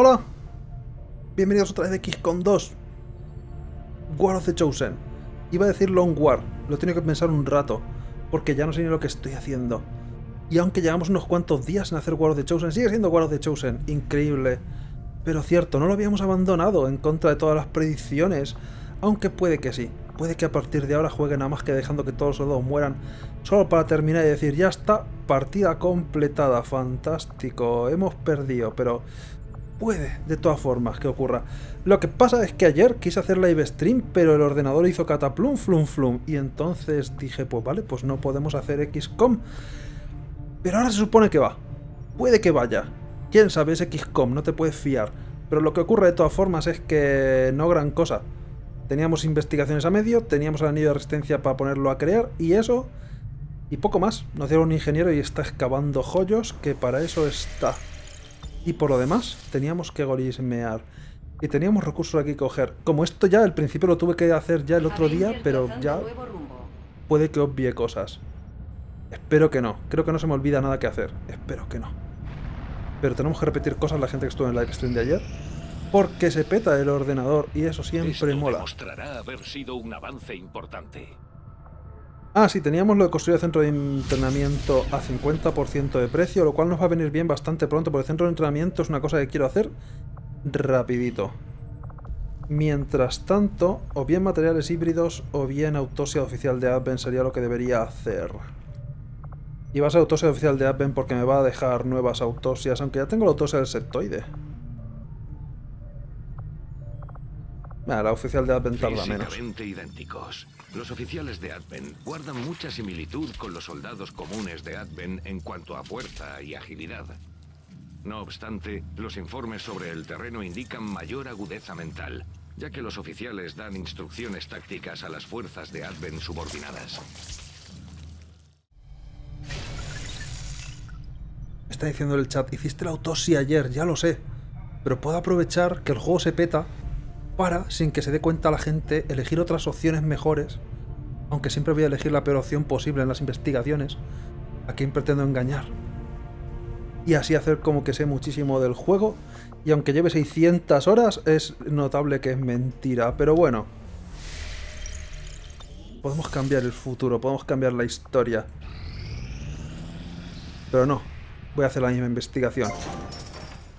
Hola, bienvenidos otra vez de XCOM 2 War of the Chosen. Iba a decir Long War, lo he tenido que pensar un rato Porque ya no sé ni lo que estoy haciendo. Y aunque llevamos unos cuantos días en hacer War of the Chosen Sigue siendo War of the Chosen, increíble. Pero cierto, no lo habíamos abandonado en contra de todas las predicciones Aunque puede que sí. Puede que a partir de ahora juegue nada más que dejando que todos los soldados mueran Solo para terminar y decir, ya está, partida completada, fantástico, hemos perdido, pero puede de todas formas que ocurra. Lo que pasa es que ayer quise hacer live stream, pero el ordenador hizo cataplum, flum, flum. Y entonces dije, pues vale, pues no podemos hacer XCOM. Pero ahora se supone que va. Puede que vaya. Quién sabe, es XCOM, no te puedes fiar. Pero lo que ocurre de todas formas es que no gran cosa. Teníamos investigaciones a medio, teníamos el anillo de resistencia para ponerlo a crear, y eso... Y poco más. Nos dieron un ingeniero y está excavando joyos, que para eso está. Y por lo demás, teníamos que golismear. Y teníamos recursos aquí que coger. Como esto ya, al principio lo tuve que hacer ya el otro día, pero ya puede que obvie cosas. Espero que no. Creo que no se me olvida nada que hacer. Espero que no. Pero tenemos que repetir cosas la gente que estuvo en el live stream de ayer. Porque se peta el ordenador y eso siempre mola. Demostrará haber sido un avance importante. Ah, sí, teníamos lo de construir el centro de entrenamiento a 50% de precio, lo cual nos va a venir bien bastante pronto, porque el centro de entrenamiento es una cosa que quiero hacer rapidito. Mientras tanto, o bien materiales híbridos o bien autopsia oficial de Advent sería lo que debería hacer. Y va a ser autopsia oficial de Advent porque me va a dejar nuevas autopsias, aunque ya tengo la autopsia del septoide. la oficial de Advent tarda menos. idénticos. Los oficiales de Advent guardan mucha similitud con los soldados comunes de Advent en cuanto a fuerza y agilidad. No obstante, los informes sobre el terreno indican mayor agudeza mental, ya que los oficiales dan instrucciones tácticas a las fuerzas de Advent subordinadas. Está diciendo el chat, hiciste la autopsia ayer, ya lo sé. Pero puedo aprovechar que el juego se peta para, sin que se dé cuenta la gente, elegir otras opciones mejores, aunque siempre voy a elegir la peor opción posible en las investigaciones, a quien pretendo engañar. Y así hacer como que sé muchísimo del juego, y aunque lleve 600 horas, es notable que es mentira, pero bueno. Podemos cambiar el futuro, podemos cambiar la historia. Pero no, voy a hacer la misma investigación.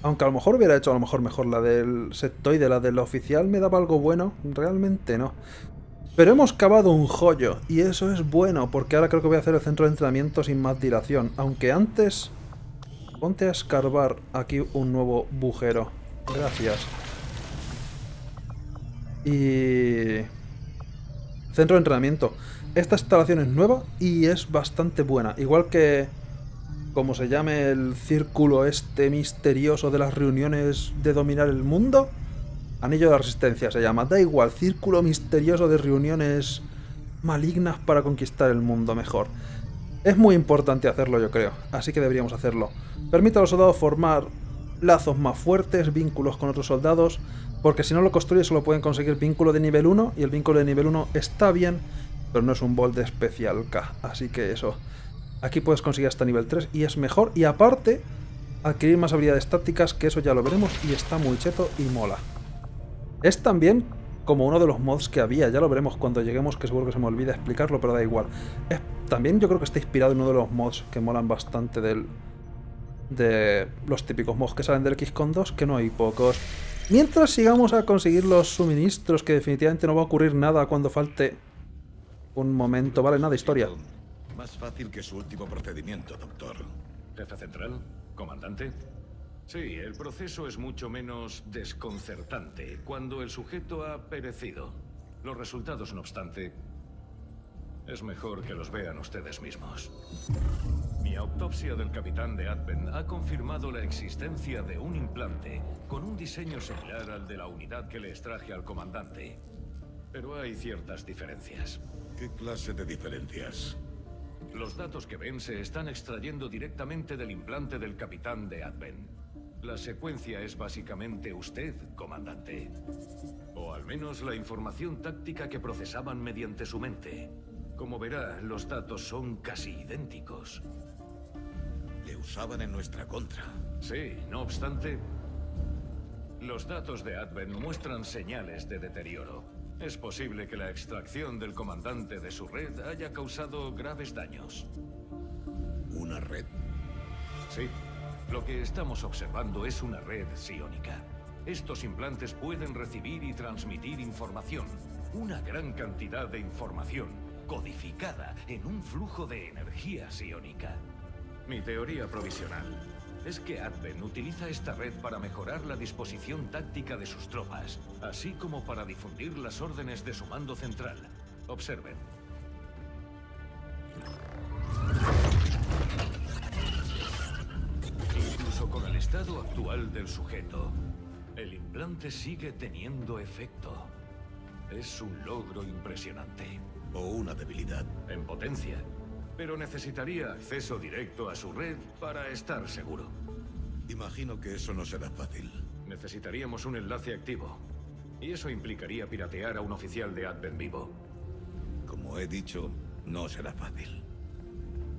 Aunque a lo mejor hubiera hecho a lo mejor mejor la del sectoide, la del oficial me daba algo bueno, realmente no. Pero hemos cavado un joyo, y eso es bueno, porque ahora creo que voy a hacer el centro de entrenamiento sin más dilación. Aunque antes... Ponte a escarbar aquí un nuevo bujero. Gracias. Y... Centro de entrenamiento. Esta instalación es nueva y es bastante buena. Igual que como se llame el círculo este misterioso de las reuniones de dominar el mundo. Anillo de la Resistencia se llama. Da igual, círculo misterioso de reuniones malignas para conquistar el mundo mejor. Es muy importante hacerlo, yo creo, así que deberíamos hacerlo. Permite a los soldados formar lazos más fuertes, vínculos con otros soldados, porque si no lo construyes solo pueden conseguir vínculo de nivel 1, y el vínculo de nivel 1 está bien, pero no es un bol de especial K, así que eso. Aquí puedes conseguir hasta nivel 3 y es mejor. Y aparte, adquirir más habilidades tácticas, que eso ya lo veremos y está muy cheto y mola. Es también como uno de los mods que había, ya lo veremos cuando lleguemos, que seguro que se me olvida explicarlo, pero da igual. Es, también yo creo que está inspirado en uno de los mods que molan bastante del, de los típicos mods que salen del XCOM 2, que no hay pocos. Mientras sigamos a conseguir los suministros, que definitivamente no va a ocurrir nada cuando falte un momento. Vale, nada, historia. Más fácil que su último procedimiento, doctor. ¿Jefe central? ¿Comandante? Sí, el proceso es mucho menos desconcertante cuando el sujeto ha perecido. Los resultados, no obstante, es mejor que los vean ustedes mismos. Mi autopsia del capitán de Advent ha confirmado la existencia de un implante con un diseño similar al de la unidad que le extraje al comandante. Pero hay ciertas diferencias. ¿Qué clase de diferencias? Los datos que ven se están extrayendo directamente del implante del capitán de Advent. La secuencia es básicamente usted, comandante. O al menos la información táctica que procesaban mediante su mente. Como verá, los datos son casi idénticos. Le usaban en nuestra contra. Sí, no obstante, Los datos de Advent muestran señales de deterioro. Es posible que la extracción del comandante de su red haya causado graves daños. ¿Una red? Sí. Lo que estamos observando es una red psiónica. Estos implantes pueden recibir y transmitir información. Una gran cantidad de información, codificada en un flujo de energía psiónica. Mi teoría provisional es que Advent utiliza esta red para mejorar la disposición táctica de sus tropas, así como para difundir las órdenes de su mando central. Observen. Incluso con el estado actual del sujeto, el implante sigue teniendo efecto. Es un logro impresionante. ¿O una debilidad? En potencia. Pero necesitaría acceso directo a su red para estar seguro. Imagino que eso no será fácil. Necesitaríamos un enlace activo. Y eso implicaría piratear a un oficial de Advent vivo. Como he dicho, no será fácil.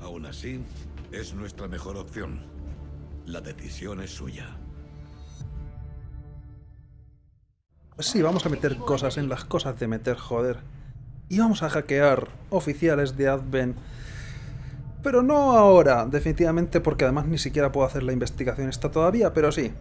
Aún así, es nuestra mejor opción. La decisión es suya. Pues sí, vamos a meter cosas en las cosas de meter, joder. Y vamos a hackear oficiales de Advent. Pero no ahora, definitivamente, porque además ni siquiera puedo hacer la investigación esta todavía, pero sí.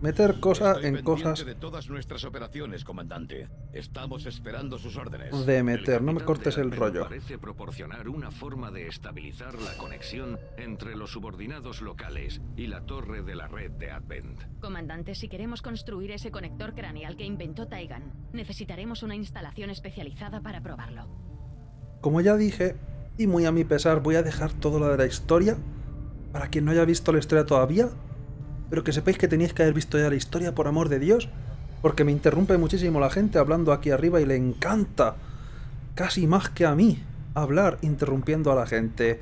Meter cosas Estoy en cosas de todas nuestras operaciones, comandante. Estamos esperando sus órdenes. de El meter. No me cortes de el rollo. Parece proporcionar una forma de estabilizar la conexión entre los subordinados locales y la torre de la red de Advent. Comandante, si queremos construir ese conector craneal que inventó Taigan, necesitaremos una instalación especializada para probarlo. Como ya dije, y muy a mi pesar, voy a dejar todo lo de la historia. Para quien no haya visto la historia todavía, pero que sepáis que tenéis que haber visto ya la historia, por amor de Dios, porque me interrumpe muchísimo la gente hablando aquí arriba y le encanta, casi más que a mí, hablar interrumpiendo a la gente.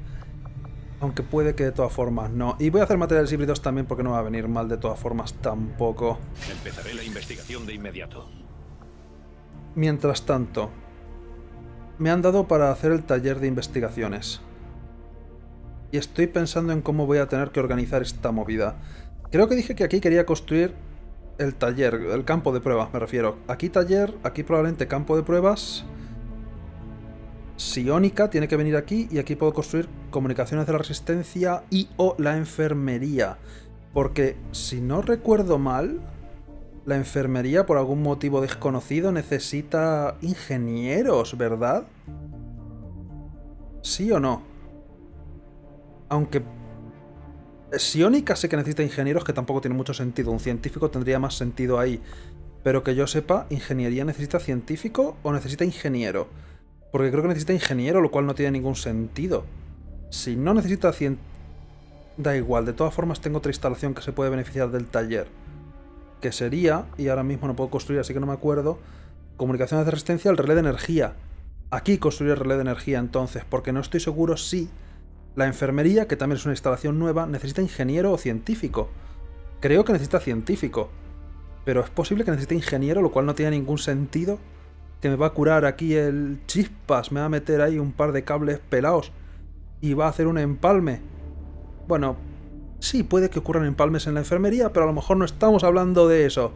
Aunque puede que de todas formas no. Y voy a hacer materiales híbridos también porque no va a venir mal de todas formas tampoco. Empezaré la investigación de inmediato. Mientras tanto, me han dado para hacer el taller de investigaciones. Y estoy pensando en cómo voy a tener que organizar esta movida. Creo que dije que aquí quería construir el taller, el campo de pruebas, me refiero. Aquí taller, aquí probablemente campo de pruebas. Siónica tiene que venir aquí y aquí puedo construir comunicaciones de la resistencia y o la enfermería. Porque si no recuerdo mal, la enfermería por algún motivo desconocido necesita ingenieros, ¿verdad? ¿Sí o no? Aunque... Siónica sé que necesita ingenieros, que tampoco tiene mucho sentido. Un científico tendría más sentido ahí. Pero que yo sepa, ¿ingeniería necesita científico o necesita ingeniero? Porque creo que necesita ingeniero, lo cual no tiene ningún sentido. Si no necesita cien... Da igual, de todas formas tengo otra instalación que se puede beneficiar del taller. Que sería, y ahora mismo no puedo construir, así que no me acuerdo, comunicaciones de resistencia al relé de energía. Aquí construir el relé de energía entonces, porque no estoy seguro si la enfermería, que también es una instalación nueva, necesita ingeniero o científico. Creo que necesita científico. Pero es posible que necesite ingeniero, lo cual no tiene ningún sentido. Que me va a curar aquí el chispas, me va a meter ahí un par de cables pelados y va a hacer un empalme. Bueno, sí, puede que ocurran empalmes en la enfermería, pero a lo mejor no estamos hablando de eso.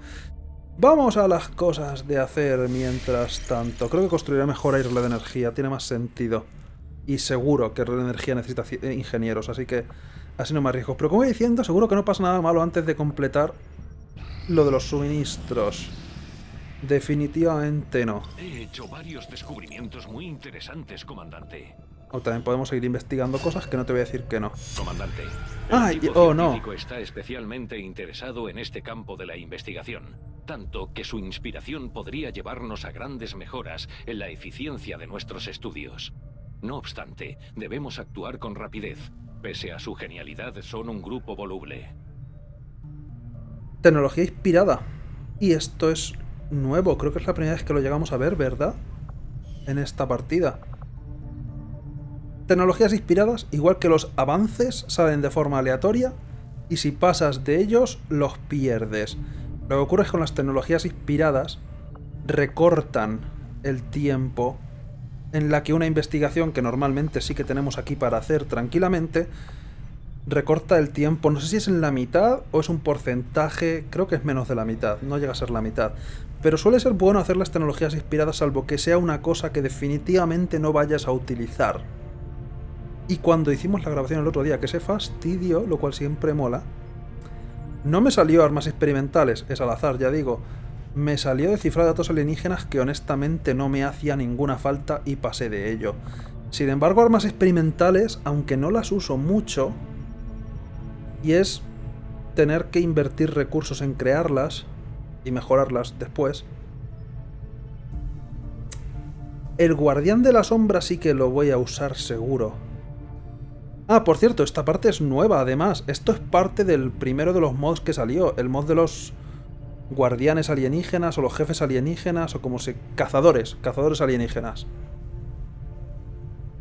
Vamos a las cosas de hacer mientras tanto. Creo que construiré mejor relé de energía, tiene más sentido. Y seguro que de energía necesita eh, ingenieros, así que así no me arriesgo. Pero como voy diciendo, seguro que no pasa nada malo antes de completar lo de los suministros. Definitivamente no. He hecho varios descubrimientos muy interesantes, comandante. O también podemos seguir investigando cosas que no te voy a decir que no. Comandante, el Ay, equipo oh, no. está especialmente interesado en este campo de la investigación, tanto que su inspiración podría llevarnos a grandes mejoras en la eficiencia de nuestros estudios. No obstante, debemos actuar con rapidez. Pese a su genialidad, son un grupo voluble. Tecnología inspirada. Y esto es nuevo, creo que es la primera vez que lo llegamos a ver, ¿verdad? En esta partida. Tecnologías inspiradas, igual que los avances, salen de forma aleatoria y si pasas de ellos, los pierdes. Lo que ocurre es que con las tecnologías inspiradas recortan el tiempo en la que una investigación que normalmente sí que tenemos aquí para hacer tranquilamente recorta el tiempo, no sé si es en la mitad o es un porcentaje, creo que es menos de la mitad, no llega a ser la mitad. Pero suele ser bueno hacer las tecnologías inspiradas salvo que sea una cosa que definitivamente no vayas a utilizar. Y cuando hicimos la grabación el otro día, que se fastidio, lo cual siempre mola, no me salió armas experimentales, es al azar, ya digo. Me salió de datos alienígenas que honestamente no me hacía ninguna falta y pasé de ello. Sin embargo, armas experimentales, aunque no las uso mucho, y es tener que invertir recursos en crearlas y mejorarlas después. El guardián de la sombra sí que lo voy a usar seguro. Ah, por cierto, esta parte es nueva además. Esto es parte del primero de los mods que salió. El mod de los guardianes alienígenas o los jefes alienígenas o como se... Cazadores, cazadores alienígenas.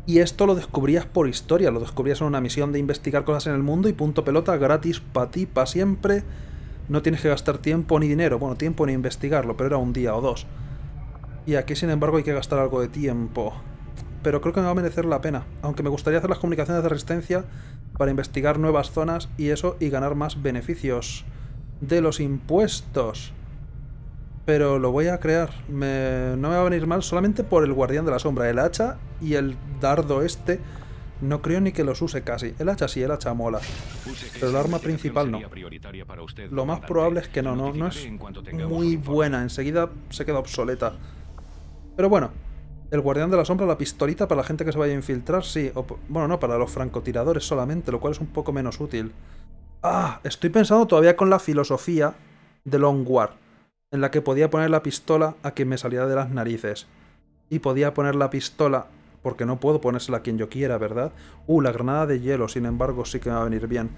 Y esto lo descubrías por historia, lo descubrías en una misión de investigar cosas en el mundo y punto pelota, gratis para ti, para siempre. No tienes que gastar tiempo ni dinero, bueno, tiempo ni investigarlo, pero era un día o dos. Y aquí, sin embargo, hay que gastar algo de tiempo. Pero creo que me va a merecer la pena, aunque me gustaría hacer las comunicaciones de resistencia para investigar nuevas zonas y eso y ganar más beneficios de los impuestos pero lo voy a crear. no me va a venir mal solamente por el guardián de la sombra. El hacha y el dardo este no creo ni que los use casi. El hacha sí, el hacha mola. Pero el arma principal no. Lo más probable es que no, no, no es muy buena. Enseguida se queda obsoleta. Pero bueno, el guardián de la sombra, la pistolita para la gente que se vaya a infiltrar, sí. bueno, no, para los francotiradores solamente, lo cual es un poco menos útil. Ah, estoy pensando todavía con la filosofía de Long War en la que podía poner la pistola a quien me saliera de las narices. Y podía poner la pistola, porque no puedo ponérsela a quien yo quiera, ¿verdad? Uh, la granada de hielo, sin embargo, sí que me va a venir bien.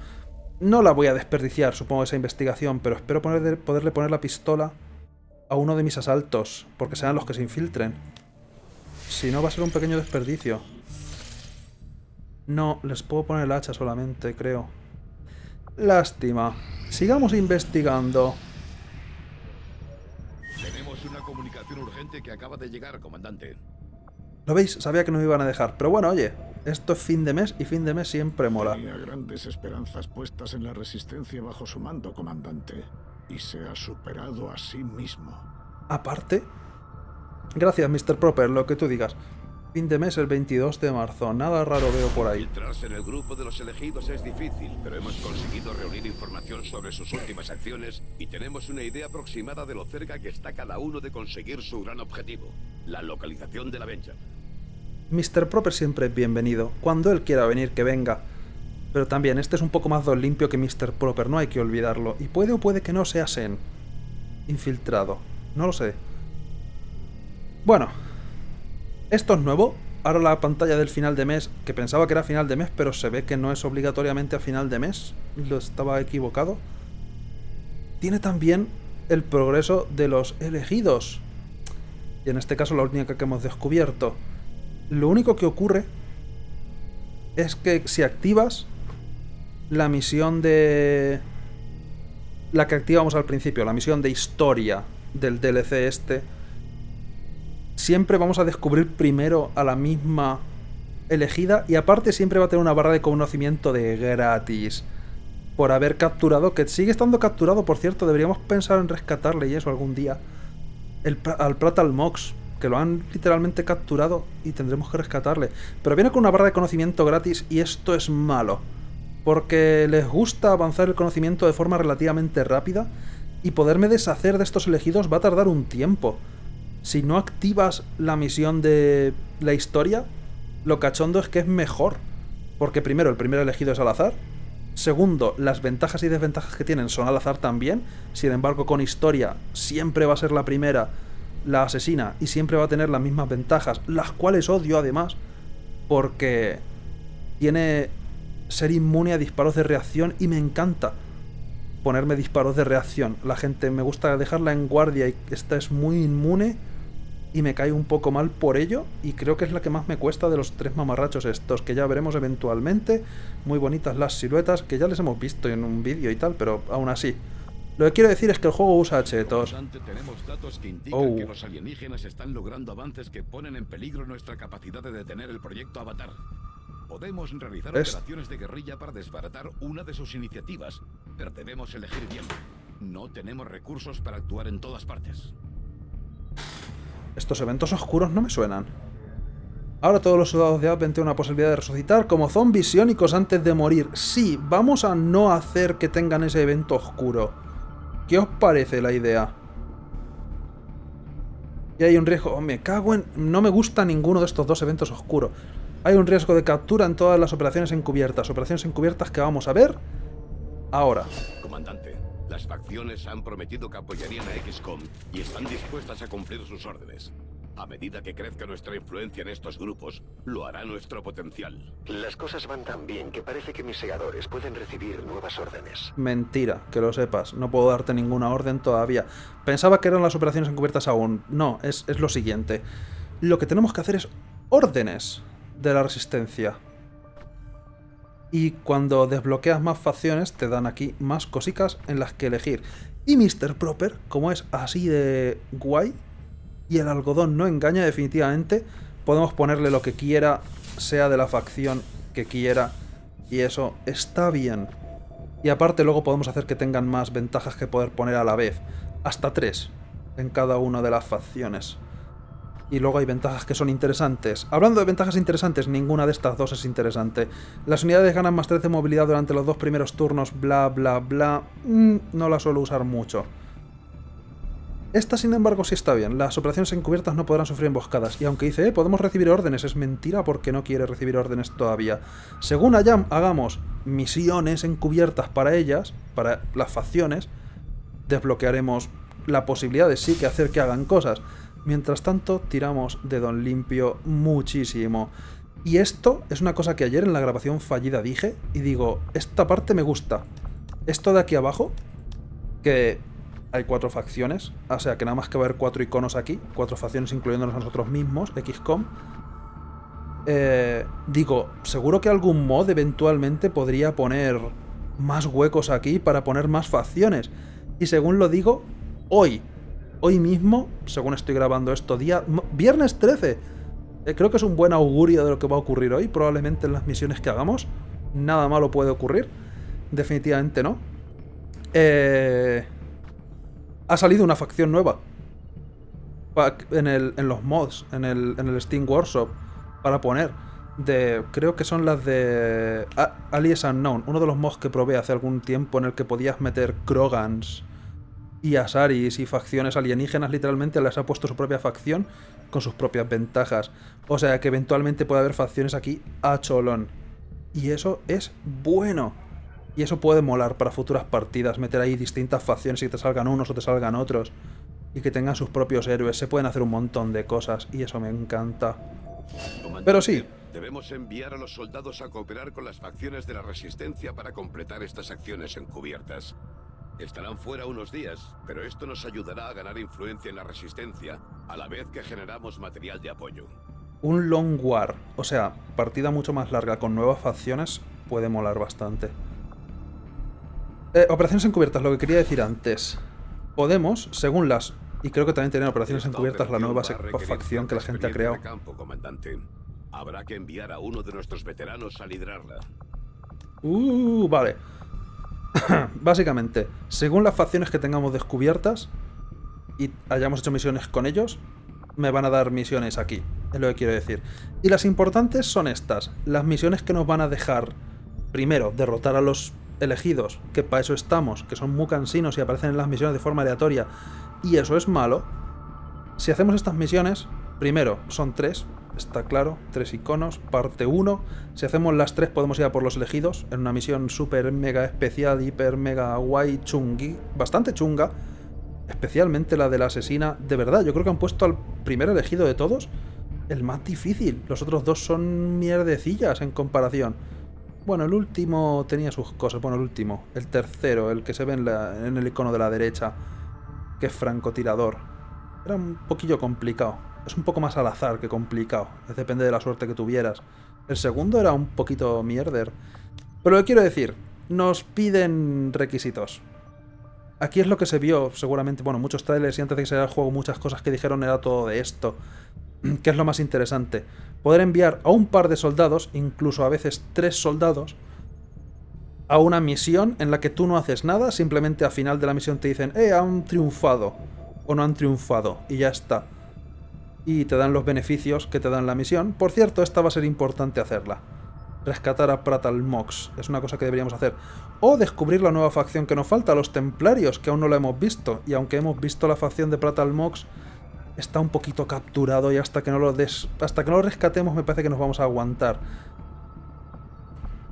No la voy a desperdiciar, supongo, esa investigación, pero espero poderle poner la pistola a uno de mis asaltos, porque sean los que se infiltren. Si no, va a ser un pequeño desperdicio. No, les puedo poner el hacha solamente, creo. Lástima. Sigamos investigando una comunicación urgente que acaba de llegar, comandante. ¿Lo veis? Sabía que no me iban a dejar. Pero bueno, oye, esto es fin de mes y fin de mes siempre mola. Tenía grandes esperanzas puestas en la resistencia bajo su mando, comandante. Y se ha superado a sí mismo. Aparte... Gracias, Mr. Proper, lo que tú digas. Fin de mes el 22 de marzo. Nada raro veo por ahí. Filtrarse en el grupo de los elegidos es difícil, pero hemos conseguido reunir información sobre sus últimas acciones y tenemos una idea aproximada de lo cerca que está cada uno de conseguir su gran objetivo, la localización de la Avenger. Mr. Proper siempre es bienvenido. Cuando él quiera venir, que venga. Pero también, este es un poco más don limpio que Mr. Proper, no hay que olvidarlo. Y puede o puede que no sea Sen. Infiltrado. No lo sé. Bueno, esto es nuevo. Ahora la pantalla del final de mes, que pensaba que era final de mes, pero se ve que no es obligatoriamente a final de mes. Lo estaba equivocado. Tiene también el progreso de los elegidos. Y en este caso la única que hemos descubierto. Lo único que ocurre es que si activas la misión de... La que activamos al principio, la misión de historia del DLC este, siempre vamos a descubrir primero a la misma elegida y aparte siempre va a tener una barra de conocimiento de gratis por haber capturado, que sigue estando capturado, por cierto, deberíamos pensar en rescatarle y eso algún día. El, al Pratal Mox, que lo han literalmente capturado y tendremos que rescatarle. Pero viene con una barra de conocimiento gratis y esto es malo. Porque les gusta avanzar el conocimiento de forma relativamente rápida y poderme deshacer de estos elegidos va a tardar un tiempo si no activas la misión de la historia, lo cachondo es que es mejor. Porque primero, el primer elegido es al azar. Segundo, las ventajas y desventajas que tienen son al azar también. Sin embargo, con historia siempre va a ser la primera la asesina y siempre va a tener las mismas ventajas, las cuales odio además, porque tiene ser inmune a disparos de reacción y me encanta ponerme disparos de reacción. La gente me gusta dejarla en guardia y esta es muy inmune y me cae un poco mal por ello y creo que es la que más me cuesta de los tres mamarrachos estos, que ya veremos eventualmente. Muy bonitas las siluetas, que ya les hemos visto en un vídeo y tal, pero aún así. Lo que quiero decir es que el juego usa chetos. Tenemos datos que indican oh. que los alienígenas están logrando avances que ponen en peligro nuestra capacidad de detener el proyecto Avatar. Podemos realizar Es- operaciones de guerrilla para desbaratar una de sus iniciativas, pero debemos elegir bien. No tenemos recursos para actuar en todas partes. Estos eventos oscuros no me suenan. Ahora todos los soldados de Advent tienen una posibilidad de resucitar como zombies siónicos antes de morir. Sí, vamos a no hacer que tengan ese evento oscuro. ¿Qué os parece la idea? Y hay un riesgo... oh, me cago en... No me gusta ninguno de estos dos eventos oscuros. Hay un riesgo de captura en todas las operaciones encubiertas. Operaciones encubiertas que vamos a ver ahora. Comandante, las facciones han prometido que apoyarían a XCOM y están dispuestas a cumplir sus órdenes. A medida que crezca nuestra influencia en estos grupos, lo hará nuestro potencial. Las cosas van tan bien que parece que mis segadores pueden recibir nuevas órdenes. Mentira, que lo sepas. No puedo darte ninguna orden todavía. Pensaba que eran las operaciones encubiertas aún. No, es, es lo siguiente. Lo que tenemos que hacer es órdenes de la resistencia. Y cuando desbloqueas más facciones, te dan aquí más cositas en las que elegir. Y Mr. Proper, como es así de guay, y el algodón no engaña definitivamente, podemos ponerle lo que quiera, sea de la facción que quiera, y eso está bien. Y aparte luego podemos hacer que tengan más ventajas que poder poner a la vez. Hasta tres en cada una de las facciones. Y luego hay ventajas que son interesantes. Hablando de ventajas interesantes, ninguna de estas dos es interesante. Las unidades ganan más 3 de movilidad durante los dos primeros turnos, bla bla bla. Mm, no la suelo usar mucho. Esta, sin embargo, sí está bien. Las operaciones encubiertas no podrán sufrir emboscadas. Y aunque dice, eh, podemos recibir órdenes, es mentira porque no quiere recibir órdenes todavía. Según Ayam hagamos misiones encubiertas para ellas, para las facciones, desbloquearemos la posibilidad de sí que hacer que hagan cosas. Mientras tanto, tiramos de Don Limpio muchísimo. Y esto es una cosa que ayer en la grabación fallida dije, y digo, esta parte me gusta. Esto de aquí abajo, que hay cuatro facciones, o sea que nada más que va a haber cuatro iconos aquí, cuatro facciones incluyéndonos nosotros mismos, XCOM. Eh, digo, seguro que algún mod eventualmente podría poner más huecos aquí para poner más facciones. Y según lo digo, hoy, hoy mismo, según estoy grabando esto, día viernes 13, eh, creo que es un buen augurio de lo que va a ocurrir hoy, probablemente en las misiones que hagamos. Nada malo puede ocurrir, definitivamente no. Eh, ha salido una facción nueva en, los mods, en el, en el Steam Workshop, para poner. De, creo que son las de A- Alias Unknown, uno de los mods que probé hace algún tiempo en el que podías meter Krogans y Asaris y facciones alienígenas, literalmente les ha puesto su propia facción con sus propias ventajas. O sea que eventualmente puede haber facciones aquí a cholón. Y eso es bueno. Y eso puede molar para futuras partidas, meter ahí distintas facciones y que te salgan unos o te salgan otros. Y que tengan sus propios héroes. Se pueden hacer un montón de cosas y eso me encanta. Pero sí. Debemos enviar a los soldados a cooperar con las facciones de la Resistencia para completar estas acciones encubiertas. Estarán fuera unos días, pero esto nos ayudará a ganar influencia en la Resistencia, a la vez que generamos material de apoyo. Un long war, o sea, partida mucho más larga con nuevas facciones, puede molar bastante. Eh, operaciones encubiertas, lo que quería decir antes. Podemos, según las... Y creo que también tienen operaciones Esta encubiertas la nueva facción que la gente ha creado. campo, comandante. Habrá que enviar a uno de nuestros veteranos a liderarla. Uh, vale. Básicamente, según las facciones que tengamos descubiertas y hayamos hecho misiones con ellos, me van a dar misiones aquí, es lo que quiero decir. Y las importantes son estas, las misiones que nos van a dejar, primero, derrotar a los elegidos, que para eso estamos, que son muy cansinos y aparecen en las misiones de forma aleatoria, y eso es malo. Si hacemos estas misiones, primero, son tres, está claro, tres iconos, parte 1. Si hacemos las tres podemos ir a por los elegidos, en una misión súper mega especial, hiper mega guay, chungui, bastante chunga. Especialmente la de la asesina, de verdad, yo creo que han puesto al primer elegido de todos el más difícil. Los otros dos son mierdecillas en comparación. Bueno, el último tenía sus cosas. Bueno, el último. El tercero, el que se ve en, en el icono de la derecha. Que es francotirador. Era un poquillo complicado. Es un poco más al azar que complicado. Depende de la suerte que tuvieras. El segundo era un poquito mierder. Pero lo que quiero decir, nos piden requisitos. Aquí es lo que se vio, seguramente, bueno, muchos trailers y antes de que saliera el juego, muchas cosas que dijeron era todo de esto. que es lo más interesante. Poder enviar a un par de soldados, incluso a veces tres soldados, a una misión en la que tú no haces nada, simplemente al final de la misión te dicen, eh, han triunfado, o no han triunfado, y ya está. Y te dan los beneficios que te dan la misión. Por cierto, esta va a ser importante hacerla. Rescatar a Pratal Mox, es una cosa que deberíamos hacer. O descubrir la nueva facción que nos falta, los Templarios, que aún no la hemos visto. Y aunque hemos visto la facción de Pratal Mox, está un poquito capturado y hasta que no lo des hasta que no lo rescatemos me parece que nos vamos a aguantar.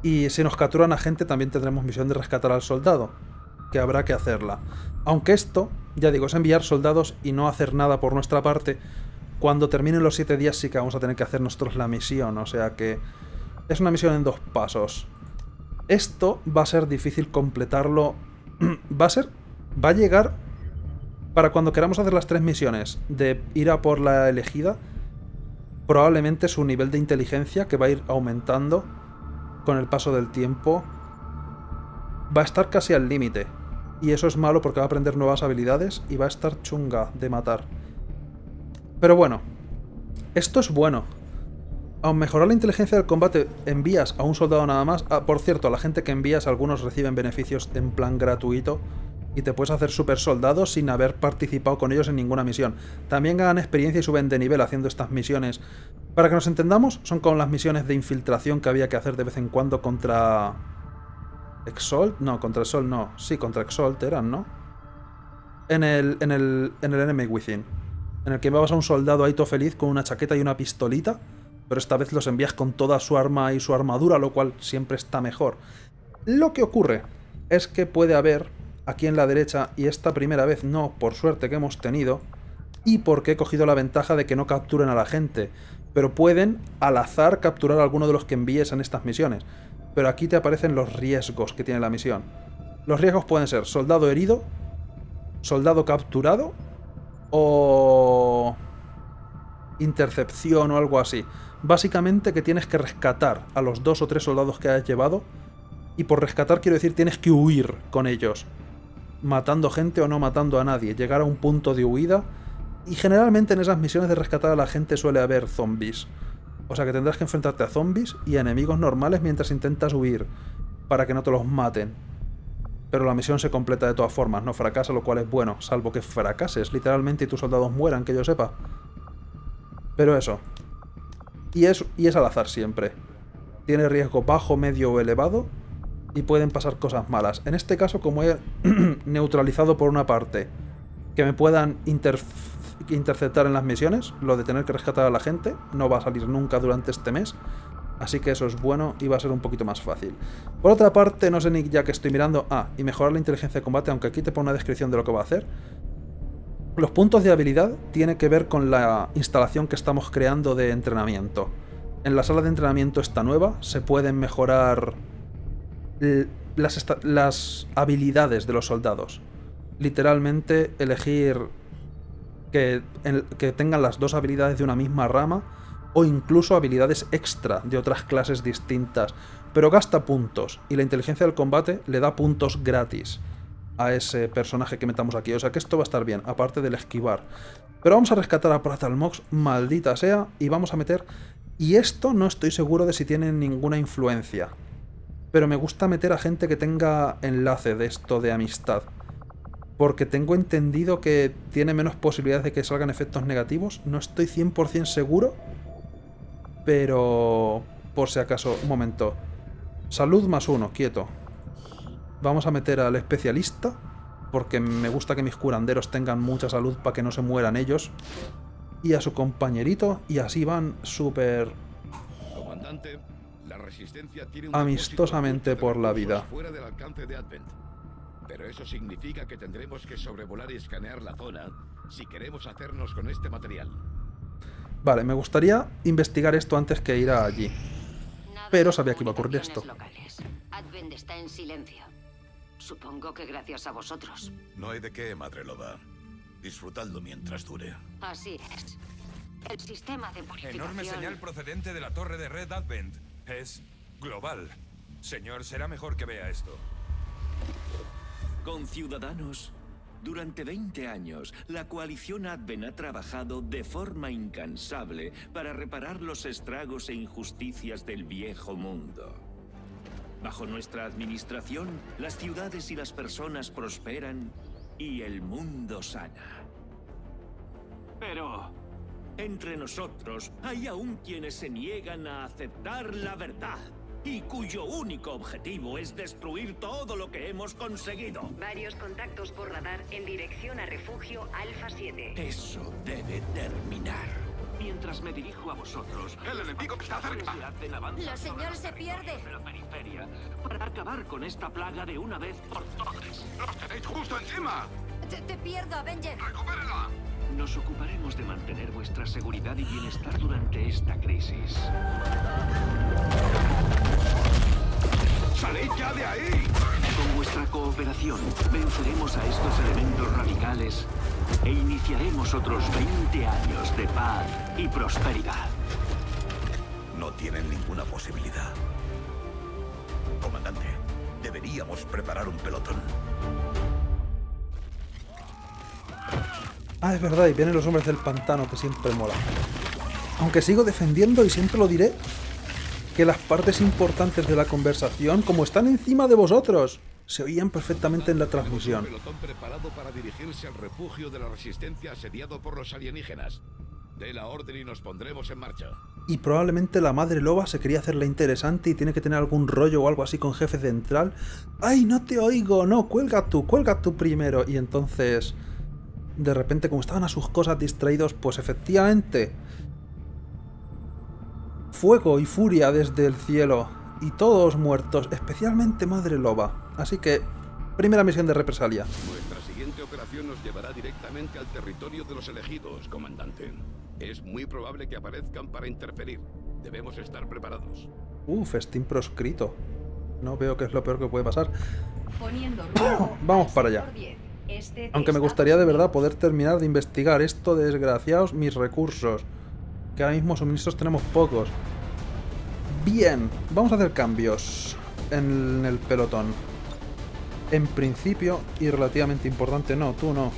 Y si nos capturan a gente también tendremos misión de rescatar al soldado, que habrá que hacerla. Aunque esto, ya digo, es enviar soldados y no hacer nada por nuestra parte. Cuando terminen los 7 días sí que vamos a tener que hacer nosotros la misión, o sea que es una misión en dos pasos. Esto va a ser difícil completarlo. va a ser... va a llegar para cuando queramos hacer las tres misiones de ir a por la elegida, probablemente su nivel de inteligencia, que va a ir aumentando con el paso del tiempo, va a estar casi al límite. Y eso es malo porque va a aprender nuevas habilidades y va a estar chunga de matar. Pero bueno, esto es bueno. Al mejorar la inteligencia del combate, envías a un soldado nada más. Ah, por cierto, a la gente que envías, algunos reciben beneficios en plan gratuito y te puedes hacer super soldados sin haber participado con ellos en ninguna misión. También ganan experiencia y suben de nivel haciendo estas misiones. Para que nos entendamos, son como las misiones de infiltración que había que hacer de vez en cuando contra... Exalt? No, contra Exalt no. Sí, contra Exalt eran, ¿no? En el, en el, en el Enemy Within. En el que vas a un soldado ahí todo feliz con una chaqueta y una pistolita. Pero esta vez los envías con toda su arma y su armadura, lo cual siempre está mejor. Lo que ocurre es que puede haber aquí en la derecha y esta primera vez no, por suerte que hemos tenido, y porque he cogido la ventaja de que no capturen a la gente, pero pueden al azar capturar a alguno de los que envíes en estas misiones. Pero aquí te aparecen los riesgos que tiene la misión. Los riesgos pueden ser soldado herido, soldado capturado o intercepción o algo así. Básicamente que tienes que rescatar a los dos o tres soldados que has llevado y por rescatar quiero decir tienes que huir con ellos matando gente o no matando a nadie, llegar a un punto de huida. Y generalmente en esas misiones de rescatar a la gente suele haber zombies. O sea que tendrás que enfrentarte a zombies y a enemigos normales mientras intentas huir, para que no te los maten. Pero la misión se completa de todas formas, no fracasa, lo cual es bueno, salvo que fracases literalmente y tus soldados mueran, que yo sepa. Pero eso. Y es, y es al azar siempre. Tiene riesgo bajo, medio o elevado, y pueden pasar cosas malas. En este caso, como he neutralizado por una parte que me puedan interceptar en las misiones, lo de tener que rescatar a la gente, no va a salir nunca durante este mes. Así que eso es bueno y va a ser un poquito más fácil. Por otra parte, no sé ni ya que estoy mirando... Ah, y mejorar la inteligencia de combate, aunque aquí te pone una descripción de lo que va a hacer. Los puntos de habilidad tienen que ver con la instalación que estamos creando de entrenamiento. En la sala de entrenamiento esta nueva se pueden mejorar las, las habilidades de los soldados. Literalmente elegir que, que tengan las dos habilidades de una misma rama o incluso habilidades extra de otras clases distintas, pero gasta puntos y la inteligencia del combate le da puntos gratis a ese personaje que metamos aquí. O sea que esto va a estar bien, aparte del esquivar. Pero vamos a rescatar a Pratalmox, maldita sea, y vamos a meter... Y esto no estoy seguro de si tiene ninguna influencia pero me gusta meter a gente que tenga enlace de esto de amistad. Porque tengo entendido que tiene menos posibilidades de que salgan efectos negativos. No estoy 100% seguro. Pero... Por si acaso, un momento. Salud más uno, quieto. Vamos a meter al especialista. Porque me gusta que mis curanderos tengan mucha salud para que no se mueran ellos. Y a su compañerito. Y así van súper... Comandante, amistosamente por la vida. Fuera del alcance de Advent. Pero eso significa que tendremos que sobrevolar y escanear la zona si queremos hacernos con este material. Vale, me gustaría investigar esto antes que ir allí. Pero sabía que iba a ocurrir esto. Advent está en silencio. Supongo que gracias a vosotros. No hay de qué, Madre Loba. Disfrutadlo mientras dure. Así es. El sistema de purificación... Enorme señal procedente de la torre de Red Advent. Es global. Señor, será mejor que vea esto. Con ciudadanos, Durante 20 años, la coalición Adven ha trabajado de forma incansable para reparar los estragos e injusticias del viejo mundo. Bajo nuestra administración, las ciudades y las personas prosperan y el mundo sana. Pero entre nosotros hay aún quienes se niegan a aceptar la verdad y cuyo único objetivo es destruir todo lo que hemos conseguido. Varios contactos por radar en dirección a refugio Alfa 7. Eso debe terminar. Mientras me dirijo a vosotros, El enemigo está cerca. La señal se pierde. de la periferia para acabar con esta plaga de una vez por todas. ¡Los tenéis justo encima! Te, te pierdo, Avenger. ¡Recupérela! Nos ocuparemos de mantener vuestra seguridad y bienestar durante esta crisis. ¡Salid ya de ahí! Con vuestra cooperación, venceremos a estos elementos radicales e iniciaremos otros 20 años de paz y prosperidad. No tienen ninguna posibilidad. Comandante, deberíamos preparar un pelotón. Ah, es verdad, y vienen los hombres del pantano, que siempre mola. Aunque sigo defendiendo, y siempre lo diré, que las partes importantes de la conversación, como están encima de vosotros, se oían perfectamente en la transmisión. Pelotón preparado para dirigirse al refugio de la resistencia asediado por los alienígenas. La orden y nos pondremos en marcha. Y probablemente la madre loba se quería hacerla interesante y tiene que tener algún rollo o algo así con jefe central. ¡Ay, no te oigo! No, cuelga tú, cuelga tú primero. Y entonces, de repente, como estaban a sus cosas distraídos, pues efectivamente... Fuego y furia desde el cielo. Y todos muertos, especialmente madre loba. Así que, primera misión de represalia. Nuestra siguiente operación nos llevará directamente al territorio de los elegidos, comandante. Es muy probable que aparezcan para interferir. Debemos estar preparados. Uf, Steam proscrito. No veo qué es lo peor que puede pasar. Poniendo rumbo Vamos para allá. sector 10. Este Aunque me gustaría de verdad poder terminar de investigar esto, desgraciados mis recursos. Que ahora mismo suministros tenemos pocos. Bien, vamos a hacer cambios en el pelotón. En principio, y relativamente importante, no, tú no.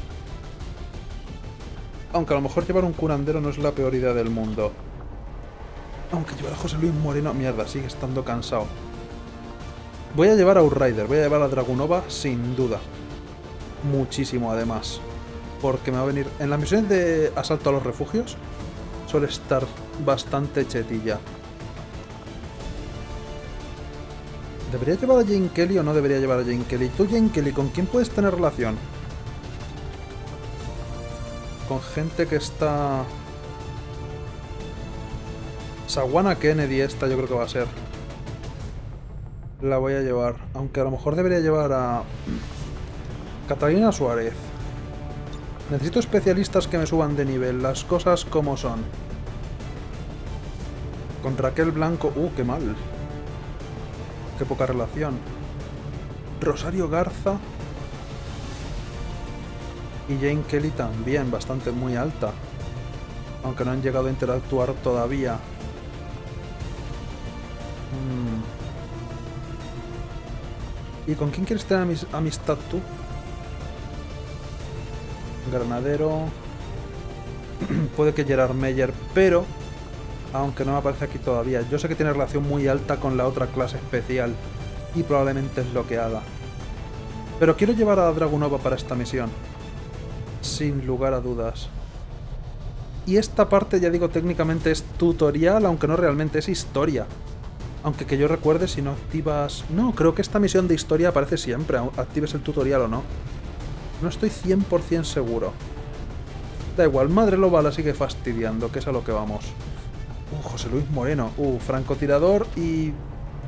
Aunque a lo mejor llevar un curandero no es la peor idea del mundo. Aunque llevar a José Luis Moreno, mierda, sigue estando cansado. Voy a llevar a Outrider, voy a llevar a Dragunova sin duda muchísimo además. Porque me va a venir... En las misiones de asalto a los refugios suele estar bastante chetilla. ¿Debería llevar a Jane Kelly o no debería llevar a Jane Kelly? ¿Tú, Jane Kelly, con quién puedes tener relación? Con gente que está... Sawana Kennedy esta yo creo que va a ser. La voy a llevar. Aunque a lo mejor debería llevar a... Catalina Suárez. Necesito especialistas que me suban de nivel, las cosas como son. Con Raquel Blanco... Uh, qué mal. Qué poca relación. Rosario Garza. Y Jane Kelly también, bastante muy alta. Aunque no han llegado a interactuar todavía. Mm. ¿Y con quién quieres tener amis- amistad tú? Granadero. Puede que Gerard Meyer, pero. Aunque no me aparece aquí todavía. Yo sé que tiene relación muy alta con la otra clase especial. Y probablemente es lo que haga. Pero quiero llevar a Dragunova para esta misión. Sin lugar a dudas. Y esta parte, ya digo, técnicamente es tutorial, aunque no realmente es historia. Aunque que yo recuerde, si no activas... No, creo que esta misión de historia aparece siempre, actives el tutorial o no. No estoy 100% seguro. Da igual, Madre Loba la sigue fastidiando, que es a lo que vamos. Uh, José Luis Moreno. Uh, francotirador y...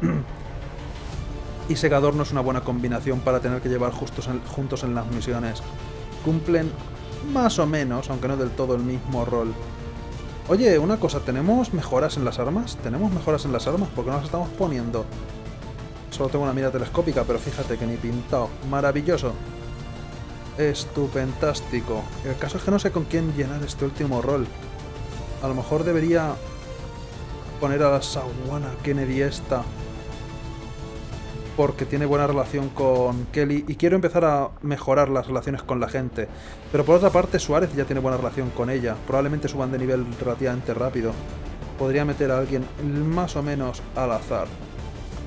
y segador no es una buena combinación para tener que llevar juntos en las misiones. Cumplen más o menos, aunque no del todo el mismo rol. Oye, una cosa, ¿tenemos mejoras en las armas? ¿Tenemos mejoras en las armas? Porque no las estamos poniendo. Solo tengo una mira telescópica, pero fíjate que ni pintado. Maravilloso. Estupentástico. El caso es que no sé con quién llenar este último rol. A lo mejor debería poner a la Sawana Kennedy esta porque tiene buena relación con Kelly y quiero empezar a mejorar las relaciones con la gente. Pero por otra parte, Suárez ya tiene buena relación con ella. Probablemente suban de nivel relativamente rápido. Podría meter a alguien más o menos al azar.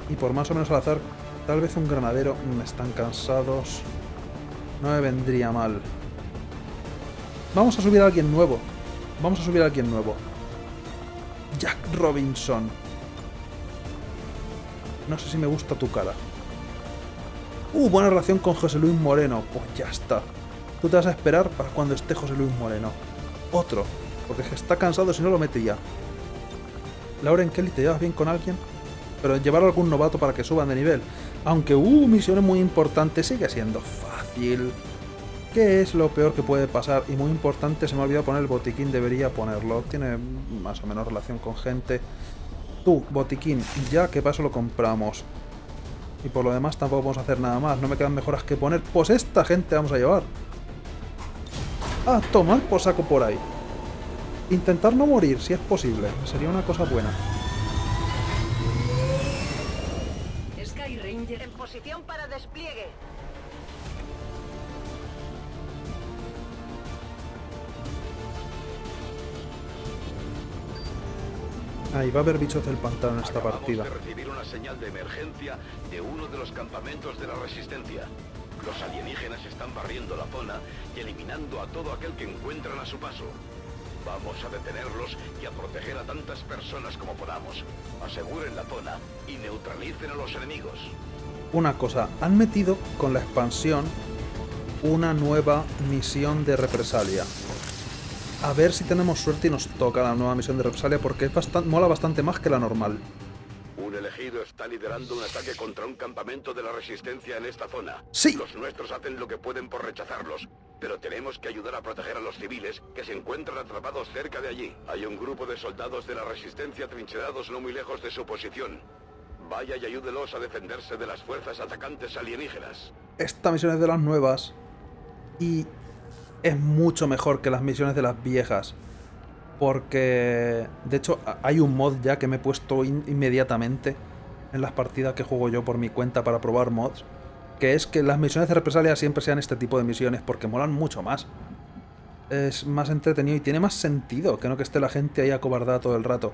Y por más o menos al azar, tal vez un granadero. Mm, Están cansados. No me vendría mal. Vamos a subir a alguien nuevo. Vamos a subir a alguien nuevo. Jack Robinson. No sé si me gusta tu cara. Uh, buena relación con José Luis Moreno. Pues ya está. Tú te vas a esperar para cuando esté José Luis Moreno. Otro. Porque es que está cansado si no lo mete ya. Lauren Kelly, ¿te llevas bien con alguien? Pero llevar a algún novato para que suban de nivel. Aunque, uh, misiones muy importantes, sigue siendo fácil. ¿Qué es lo peor que puede pasar? Y muy importante, se me ha olvidado poner el botiquín, debería ponerlo. Tiene más o menos relación con gente. Tú, botiquín, ya que paso lo compramos. Y por lo demás tampoco podemos hacer nada más. No me quedan mejoras que poner. Pues esta gente vamos a llevar. Ah, toma, pues saco por ahí. Intentar no morir, si es posible. Sería una cosa buena. Sky Ranger en posición para despliegue. Ahí va a haber bichos del pantano en esta partida. De recibir una señal de emergencia de uno de los campamentos de la Resistencia. Los alienígenas están barriendo la zona y eliminando a todo aquel que encuentran a su paso. Vamos a detenerlos y a proteger a tantas personas como podamos. Aseguren la zona y neutralicen a los enemigos. Una cosa, han metido con la expansión una nueva misión de represalia. A ver si tenemos suerte y nos toca la nueva misión de represalia porque es bastan- mola bastante más que la normal. Un elegido está liderando un ataque contra un campamento de la Resistencia en esta zona. Sí. Los nuestros hacen lo que pueden por rechazarlos, pero tenemos que ayudar a proteger a los civiles que se encuentran atrapados cerca de allí. Hay un grupo de soldados de la Resistencia trincherados no muy lejos de su posición. Vaya y ayúdelos a defenderse de las fuerzas atacantes alienígenas. Esta misión es de las nuevas y es mucho mejor que las misiones de las viejas. Porque, de hecho, hay un mod ya que me he puesto in- inmediatamente en las partidas que juego yo por mi cuenta para probar mods. Que es que las misiones de represalia siempre sean este tipo de misiones porque molan mucho más. Es más entretenido y tiene más sentido que no que esté la gente ahí acobardada todo el rato.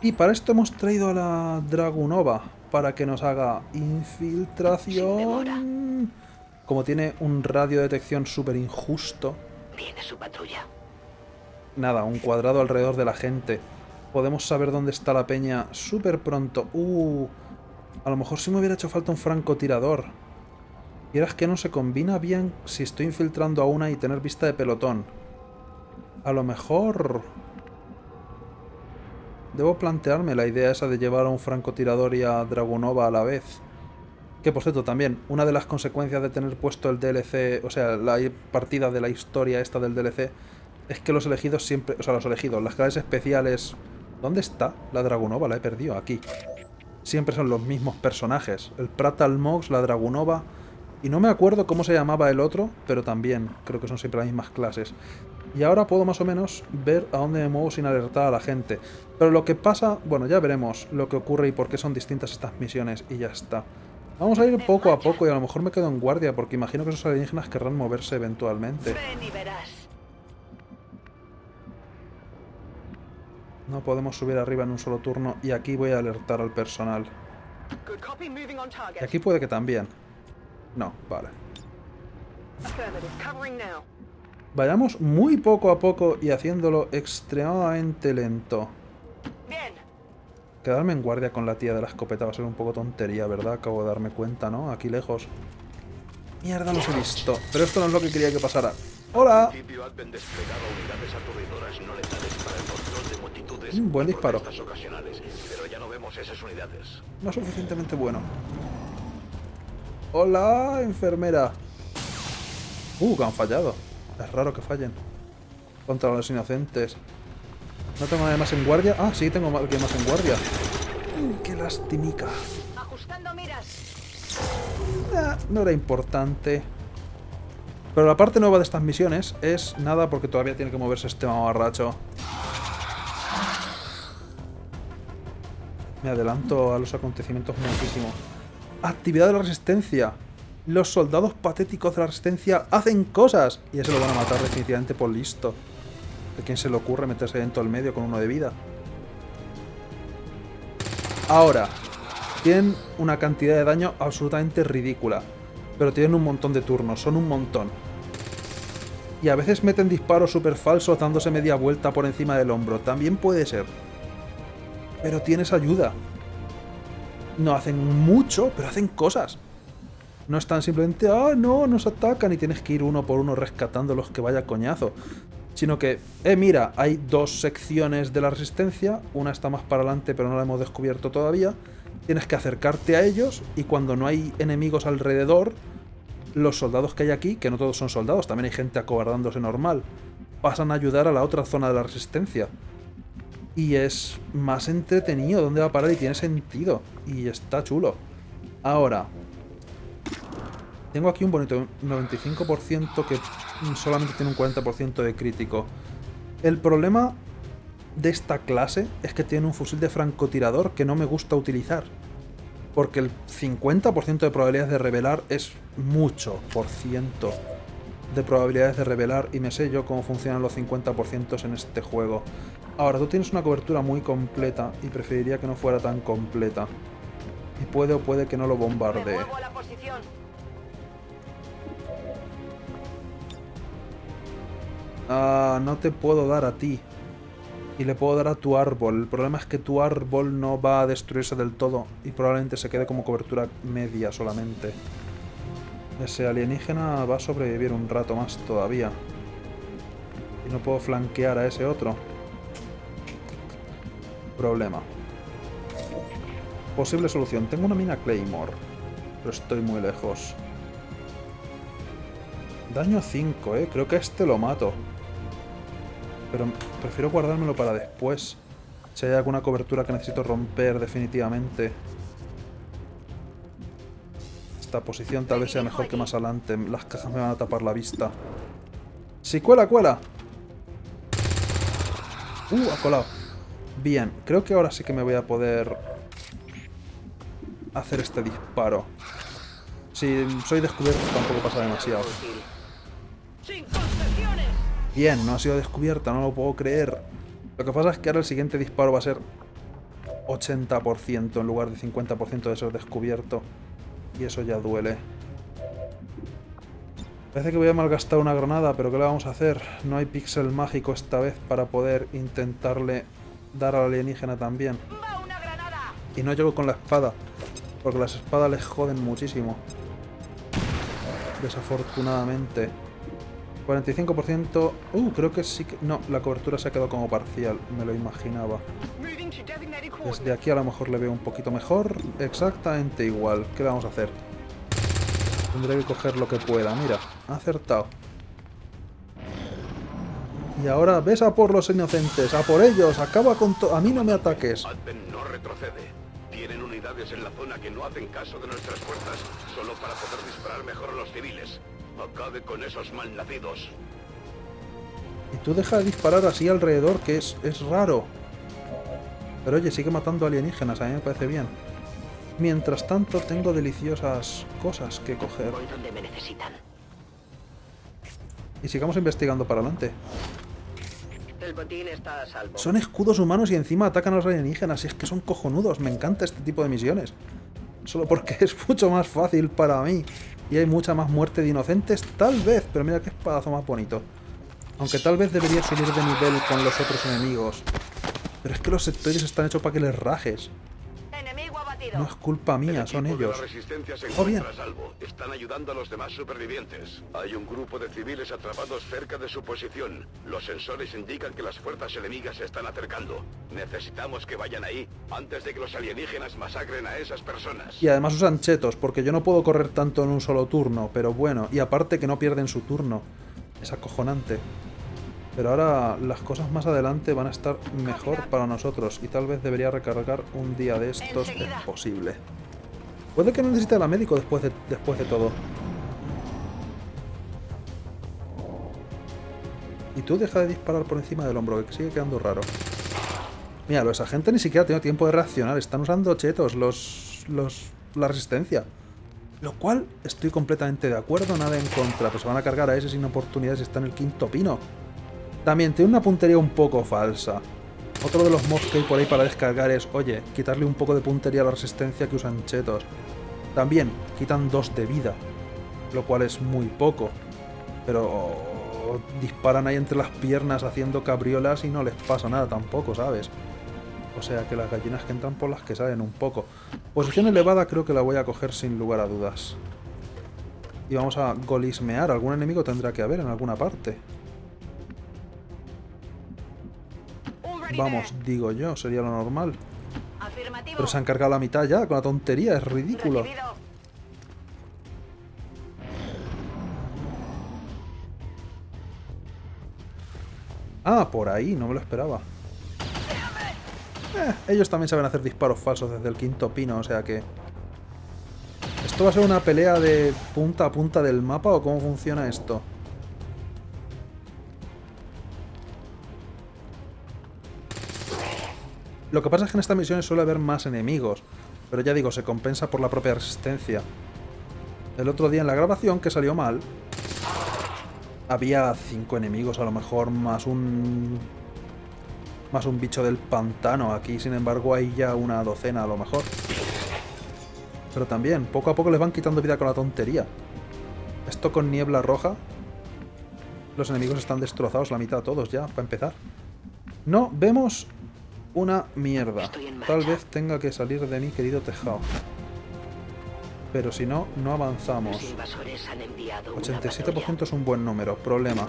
Y para esto hemos traído a la Dragunova para que nos haga infiltración. Como tiene un radio de detección súper injusto. Viene su patrulla. Nada, un cuadrado alrededor de la gente. Podemos saber dónde está la peña súper pronto. Uh, a lo mejor si me hubiera hecho falta un francotirador. Vieras que no se combina bien si estoy infiltrando a una y tener vista de pelotón. A lo mejor... Debo plantearme la idea esa de llevar a un francotirador y a Dragunova a la vez. Que por cierto, también, una de las consecuencias de tener puesto el DLC, o sea, la partida de la historia esta del DLC, es que los elegidos siempre, o sea, los elegidos, las clases especiales... ¿Dónde está la Dragunova? La he perdido, aquí. Siempre son los mismos personajes. El Pratal Mox, la Dragunova... Y no me acuerdo cómo se llamaba el otro, pero también creo que son siempre las mismas clases. Y ahora puedo más o menos ver a dónde me muevo sin alertar a la gente. Pero lo que pasa, bueno, ya veremos lo que ocurre y por qué son distintas estas misiones y ya está. Vamos a ir poco a poco y a lo mejor me quedo en guardia porque imagino que esos alienígenas querrán moverse eventualmente. No podemos subir arriba en un solo turno y aquí voy a alertar al personal. Y aquí puede que también. No, vale. Vayamos muy poco a poco y haciéndolo extremadamente lento. Bien. Quedarme en guardia con la tía de la escopeta va a ser un poco tontería, ¿verdad? Acabo de darme cuenta, ¿no? Aquí lejos. Mierda, los he visto. Pero esto no es lo que quería que pasara. ¡Hola! Mm, buen disparo. No suficientemente bueno. ¡Hola, enfermera! Uh, que han fallado. Es raro que fallen. Contra los inocentes. ¿No tengo nadie más en guardia? Ah, sí, tengo alguien más en guardia. Mm, ¡Qué lastimica! Ajustando miras. Ah, no era importante. Pero la parte nueva de estas misiones es nada porque todavía tiene que moverse este mamarracho. Me adelanto a los acontecimientos muchísimo. Actividad de la resistencia. Los soldados patéticos de la resistencia hacen cosas. Y ese lo van a matar definitivamente por listo. ¿De quién se le ocurre meterse dentro del medio con uno de vida? Ahora, tienen una cantidad de daño absolutamente ridícula. Pero tienen un montón de turnos, son un montón. Y a veces meten disparos súper falsos dándose media vuelta por encima del hombro. También puede ser. Pero tienes ayuda. No hacen mucho, pero hacen cosas. No están simplemente, ah, no, nos atacan y tienes que ir uno por uno rescatando los que vaya coñazo. Sino que, eh, mira, hay dos secciones de la resistencia, una está más para adelante pero no la hemos descubierto todavía. Tienes que acercarte a ellos y cuando no hay enemigos alrededor, los soldados que hay aquí, que no todos son soldados, también hay gente acobardándose normal, pasan a ayudar a la otra zona de la resistencia. Y es más entretenido, ¿dónde va a parar? Y tiene sentido. Y está chulo. Ahora, tengo aquí un bonito 95% que solamente tiene un 40% de crítico. El problema de esta clase es que tiene un fusil de francotirador que no me gusta utilizar. Porque el 50% de probabilidades de revelar es mucho por ciento de probabilidades de revelar y me sé yo cómo funcionan los 50% en este juego. Ahora, tú tienes una cobertura muy completa y preferiría que no fuera tan completa. Y puede o puede que no lo bombardee. Ah, no te puedo dar a ti. Y le puedo dar a tu árbol. El problema es que tu árbol no va a destruirse del todo. Y probablemente se quede como cobertura media solamente. Ese alienígena va a sobrevivir un rato más todavía. Y no puedo flanquear a ese otro. Problema. Posible solución. Tengo una mina Claymore. Pero estoy muy lejos. Daño 5, ¿eh? Creo que este lo mato. Pero prefiero guardármelo para después. Si hay alguna cobertura que necesito romper definitivamente. Esta posición tal vez sea mejor que más adelante. Las cajas me van a tapar la vista. ¡Sí, cuela, cuela! ¡Uh, ha colado! Bien, creo que ahora sí que me voy a poder hacer este disparo. Si soy descubierto tampoco pasa demasiado. Bien, no ha sido descubierta, no lo puedo creer. Lo que pasa es que ahora el siguiente disparo va a ser 80% en lugar de 50% de ser descubierto. Y eso ya duele. Parece que voy a malgastar una granada, pero ¿qué le vamos a hacer? No hay píxel mágico esta vez para poder intentarle dar al alienígena también. Y no llego con la espada, porque las espadas les joden muchísimo. Desafortunadamente. 45%... Uh, creo que sí que... No, la cobertura se ha quedado como parcial, me lo imaginaba. Desde aquí a lo mejor le veo un poquito mejor. Exactamente igual. ¿Qué vamos a hacer? Tendré que coger lo que pueda. Mira, ha acertado. Y ahora ves a por los inocentes, a por ellos, acaba con todo. A mí no me ataques. no retrocede. Tienen unidades en la zona que no hacen caso de nuestras fuerzas, solo para poder disparar mejor a los civiles. Acabe con esos malnacidos. Y tú deja de disparar así alrededor, que es, es raro. Pero oye, sigue matando alienígenas, a mí me parece bien. Mientras tanto, tengo deliciosas cosas que coger. me necesitan. Y sigamos investigando para adelante. El botín está a salvo. Son escudos humanos y encima atacan a los alienígenas. Y es que son cojonudos. Me encanta este tipo de misiones. Solo porque es mucho más fácil para mí. Y hay mucha más muerte de inocentes, tal vez. Pero mira qué espadazo más bonito. Aunque tal vez debería subir de nivel con los otros enemigos. Pero es que los sectores están hechos para que les rajes. No es culpa mía, son ellos. oh, bien. Salvo. Están ayudando a los demás supervivientes. Hay un grupo de civiles atrapados cerca de su posición. Los sensores indican que las fuerzas enemigas se están acercando. Necesitamos que vayan ahí antes de que los alienígenas masacren a esas personas. Y además usan chetos, porque yo no puedo correr tanto en un solo turno, pero bueno. Y aparte que no pierden su turno. Es acojonante. Pero ahora las cosas más adelante van a estar mejor para nosotros y tal vez debería recargar un día de estos, es posible. Puede que no necesite a la médico después de, después de todo. Y tú deja de disparar por encima del hombro, que sigue quedando raro. Mira, los agentes ni siquiera tenido tiempo de reaccionar. Están usando chetos los, los la resistencia. Lo cual estoy completamente de acuerdo, nada en contra. Pues se van a cargar a ese sin oportunidades está en el quinto pino. También tiene una puntería un poco falsa. Otro de los mods que hay por ahí para descargar es, oye, quitarle un poco de puntería a la resistencia que usan chetos. También quitan dos de vida, lo cual es muy poco. Pero disparan ahí entre las piernas haciendo cabriolas y no les pasa nada tampoco, ¿sabes? O sea que las gallinas que entran por las que salen un poco. Posición elevada creo que la voy a coger sin lugar a dudas. Y vamos a golismear. Algún enemigo tendrá que haber en alguna parte. Vamos, digo yo, sería lo normal. Pero se han cargado la mitad ya, con la tontería, es ridículo. Ah, por ahí, no me lo esperaba. Eh, ellos también saben hacer disparos falsos desde el quinto pino, o sea que... ¿Esto va a ser una pelea de punta a punta del mapa o cómo funciona esto? Lo que pasa es que en estas misiones suele haber más enemigos, pero ya digo, se compensa por la propia resistencia. El otro día en la grabación, que salió mal, había cinco enemigos a lo mejor, más un... Más un bicho del pantano. Aquí, sin embargo, hay ya una docena a lo mejor. Pero también, poco a poco les van quitando vida con la tontería. Esto con niebla roja. Los enemigos están destrozados, la mitad todos ya, para empezar. No, vemos una mierda. Tal vez tenga que salir de mi querido tejado. Pero si no, no avanzamos. 87% es un buen número. Problema.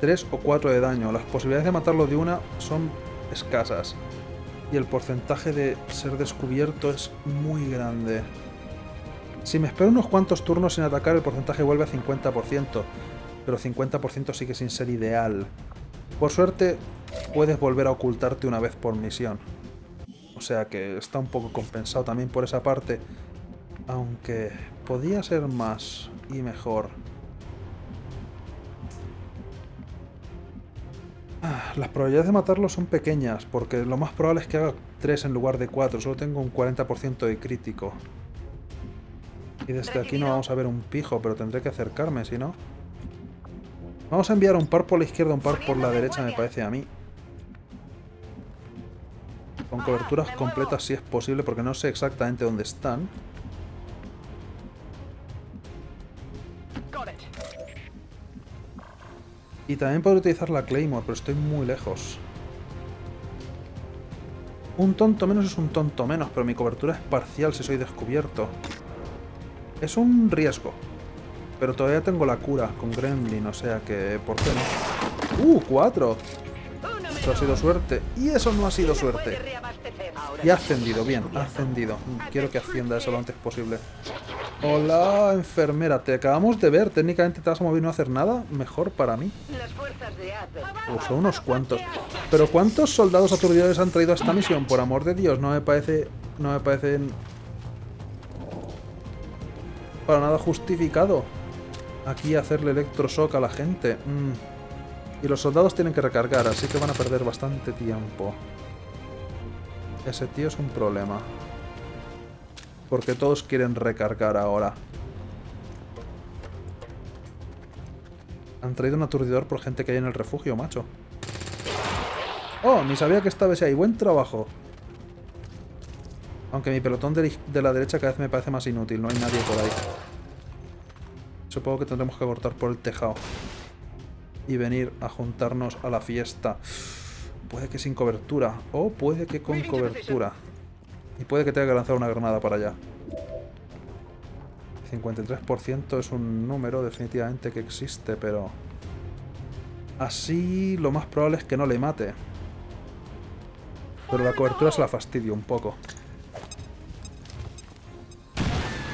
3 o 4 de daño. Las posibilidades de matarlo de una son escasas. Y el porcentaje de ser descubierto es muy grande. Si me espero unos cuantos turnos sin atacar, el porcentaje vuelve a 50%. Pero 50% sigue sin ser ideal. Por suerte, puedes volver a ocultarte una vez por misión. O sea que está un poco compensado también por esa parte. Aunque podía ser más y mejor. Ah, las probabilidades de matarlo son pequeñas, porque lo más probable es que haga 3 en lugar de 4. Solo tengo un 40% de crítico. Y desde aquí no vamos a ver un pijo, pero tendré que acercarme, si no. Vamos a enviar un par por la izquierda, un par por la derecha, me parece a mí. Con coberturas completas si es posible, porque no sé exactamente dónde están. Y también puedo utilizar la Claymore, pero estoy muy lejos. Un tonto menos es un tonto menos, pero mi cobertura es parcial si soy descubierto. Es un riesgo. Pero todavía tengo la cura con Gremlin, o sea que... ¿Por qué no? ¡Uh! ¡Cuatro! Eso ha sido suerte. Y eso no ha sido suerte. Y ha ascendido, bien, ha ascendido. Quiero que ascienda eso lo antes posible. Hola, enfermera. Te acabamos de ver. Técnicamente te vas a mover y no hacer nada. Mejor para mí. Pues son unos cuantos. Pero ¿cuántos soldados aturdidores han traído a esta misión? Por amor de Dios, no me parece... No me parece... Para nada justificado. Aquí hacerle electroshock a la gente. Mm. Y los soldados tienen que recargar, así que van a perder bastante tiempo. Ese tío es un problema. Porque todos quieren recargar ahora. Han traído un aturdidor por gente que hay en el refugio, macho. Oh, ni sabía que estaba ese ahí. Buen trabajo. Aunque mi pelotón de, la derecha cada vez me parece más inútil. No hay nadie por ahí. Supongo que tendremos que cortar por el tejado y venir a juntarnos a la fiesta. Puede que sin cobertura, o puede que con cobertura. Y puede que tenga que lanzar una granada para allá. 53% es un número definitivamente que existe, pero... Así lo más probable es que no le mate. Pero la cobertura se la fastidio un poco.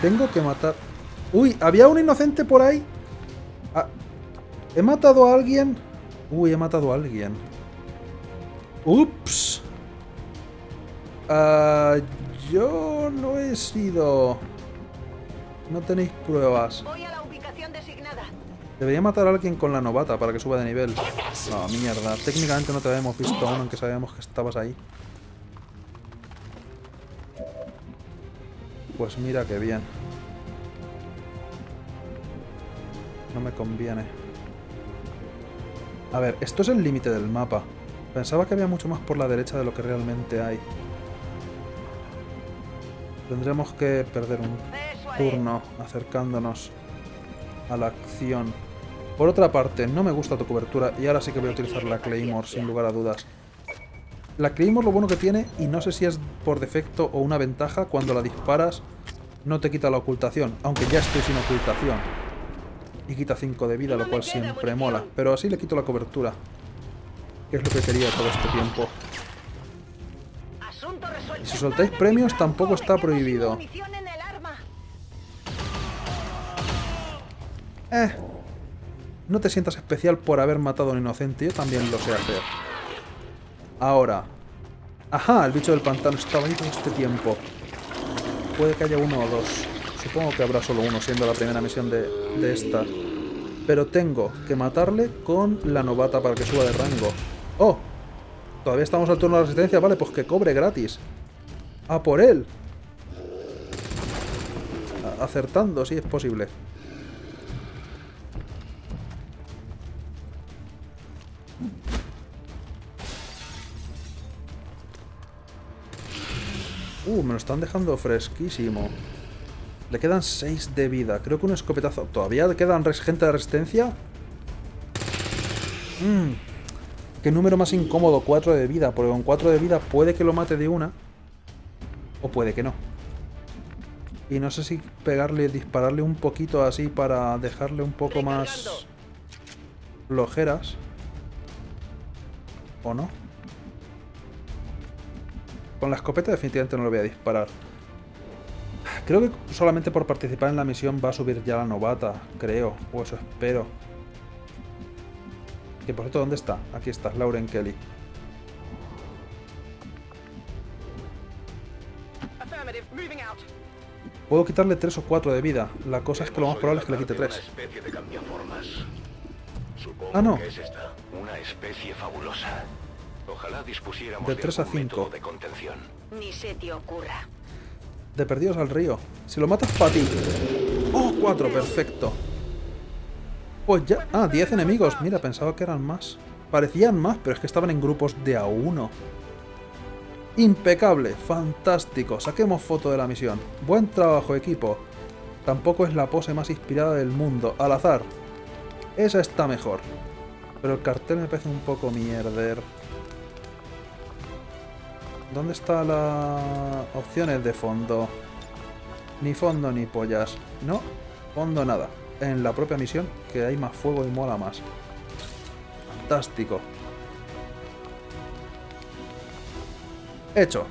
Tengo que matar... ¡Uy! ¿Había un inocente por ahí? Ah, ¿He matado a alguien? Uy, he matado a alguien. Ups. Ah, yo no he sido... No tenéis pruebas. Debería matar a alguien con la novata para que suba de nivel. No, mierda. Técnicamente no te habíamos visto aún, aunque sabíamos que estabas ahí. Pues mira qué bien. No me conviene. A ver, esto es el límite del mapa. Pensaba que había mucho más por la derecha de lo que realmente hay. Tendremos que perder un turno acercándonos a la acción. Por otra parte, no me gusta tu cobertura y ahora sí que voy a utilizar la Claymore, sin lugar a dudas. La Claymore lo bueno que tiene, y no sé si es por defecto o una ventaja, cuando la disparas no te quita la ocultación, aunque ya estoy sin ocultación. Y quita 5 de vida, lo cual siempre mola. Pero así le quito la cobertura. Que es lo que quería todo este tiempo. Y si soltáis premios tampoco está prohibido. Eh. No te sientas especial por haber matado a un inocente, yo también lo sé hacer. Ahora. Ajá, el bicho del pantano estaba ahí todo este tiempo. Puede que haya uno o dos. Supongo que habrá solo uno, siendo la primera misión de, esta. Pero tengo que matarle con la novata para que suba de rango. ¡Oh! Todavía estamos al turno de resistencia. Vale, pues que cobre gratis. ¡A por él! Acertando, si es posible. Uh, me lo están dejando fresquísimo. Le quedan 6 de vida. Creo que un escopetazo... ¿Todavía quedan gente de resistencia? Mmm. Qué número más incómodo, 4 de vida. Porque con 4 de vida puede que lo mate de una. O puede que no. Y no sé si pegarle, dispararle un poquito así para dejarle un poco más flojeras. ¿O no? Con la escopeta definitivamente no lo voy a disparar. Creo que solamente por participar en la misión va a subir ya la novata, creo. O eso espero. Que por cierto, ¿dónde está? Aquí está, Lauren Kelly. Puedo quitarle 3 o 4 de vida. La cosa es que lo más probable es que le quite 3. Ah, no. Una especie fabulosa. Ojalá dispusiéramos de 3 a 5. De contención. Ni se te ocurra. De perdidos al río. Si lo matas para ti. ¡Oh, 4! Perfecto. Pues ya... Ah, 10 enemigos. Mira, pensaba que eran más. Parecían más, pero es que estaban en grupos de a 1. Impecable. Fantástico. Saquemos foto de la misión. Buen trabajo, equipo. Tampoco es la pose más inspirada del mundo. Al azar. Esa está mejor. Pero el cartel me parece un poco mierder. ¿Dónde está las opciones de fondo? Ni fondo ni pollas. No, fondo nada. En la propia misión, que hay más fuego y mola más. Fantástico. Hecho.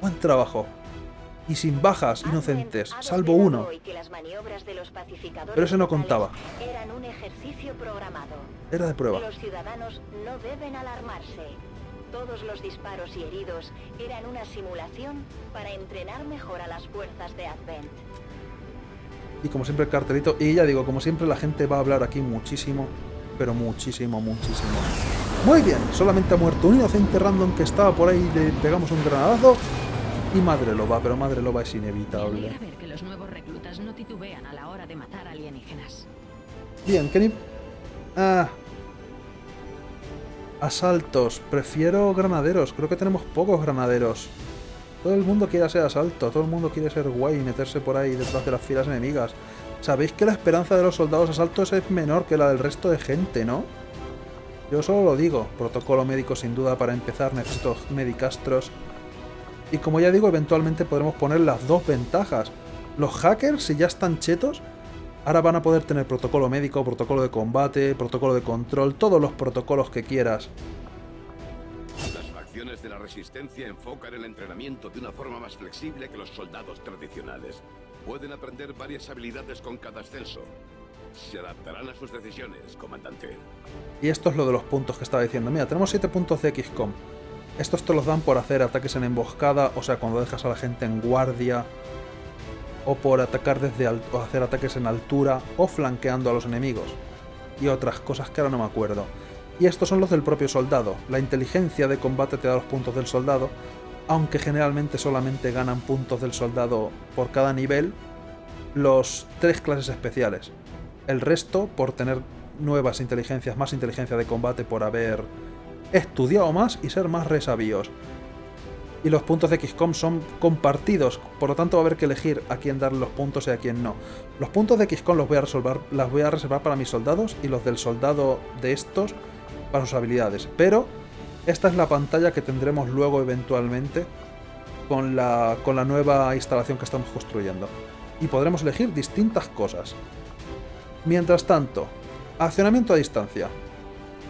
Buen trabajo. Y sin bajas inocentes, salvo uno. Pero ese no contaba. Era de prueba. Los ciudadanos no deben alarmarse. Todos los disparos y heridos eran una simulación para entrenar mejor a las fuerzas de Advent. Y como siempre el cartelito, y ya digo, como siempre la gente va a hablar aquí muchísimo, pero muchísimo, muchísimo. Muy bien, solamente ha muerto un inocente random que estaba por ahí, le pegamos un granadazo y Madre Loba, pero Madre Loba es inevitable. ver que los nuevos reclutas no titubean a la hora de matar alienígenas. Bien, Kenny... Ah, Asaltos. Prefiero granaderos. Creo que tenemos pocos granaderos. Todo el mundo quiere ser asalto. Todo el mundo quiere ser guay y meterse por ahí detrás de las filas enemigas. Sabéis que la esperanza de los soldados asaltos es menor que la del resto de gente, ¿no? Yo solo lo digo. Protocolo médico sin duda para empezar. Necesito medicastros. Y como ya digo, eventualmente podremos poner las dos ventajas. Los hackers, si ya están chetos, Ahora van a poder tener protocolo médico, protocolo de combate, protocolo de control, todos los protocolos que quieras. Las facciones de la resistencia enfocan el entrenamiento de una forma más flexible que los soldados tradicionales. Pueden aprender varias habilidades con cada ascenso. Se adaptarán a sus decisiones, comandante. Y esto es lo de los puntos que estaba diciendo. Mira, tenemos 7 puntos de XCOM. Estos te los dan por hacer ataques en emboscada, o sea, cuando dejas a la gente en guardia, o por atacar desde o hacer ataques en altura o flanqueando a los enemigos. Y otras cosas que ahora no me acuerdo. Y estos son los del propio soldado. La inteligencia de combate te da los puntos del soldado aunque generalmente solamente ganan puntos del soldado por cada nivel, los tres clases especiales. El resto por tener nuevas inteligencias, más inteligencia de combate por haber estudiado más y ser más resabios. Y los puntos de XCOM son compartidos, por lo tanto va a haber que elegir a quién dar los puntos y a quién no. Los puntos de XCOM los voy a las voy a reservar para mis soldados y los del soldado de estos para sus habilidades. Pero esta es la pantalla que tendremos luego eventualmente con la, con la nueva instalación que estamos construyendo. Y podremos elegir distintas cosas. Mientras tanto, accionamiento a distancia.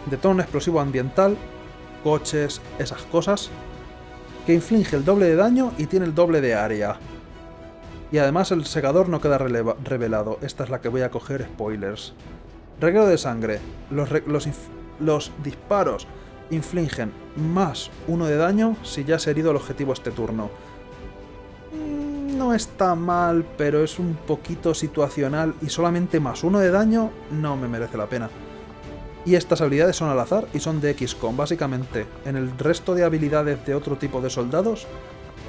Detona un explosivo ambiental, coches, esas cosas, que inflige el doble de daño y tiene el doble de área. Y además el segador no queda revelado. Esta es la que voy a coger spoilers. Reguero de sangre. Los, los, los disparos infligen más uno de daño si ya has herido el objetivo este turno. Mm, no está mal, pero es un poquito situacional y solamente más uno de daño no me merece la pena. Y estas habilidades son al azar y son de XCOM. Básicamente, en el resto de habilidades de otro tipo de soldados,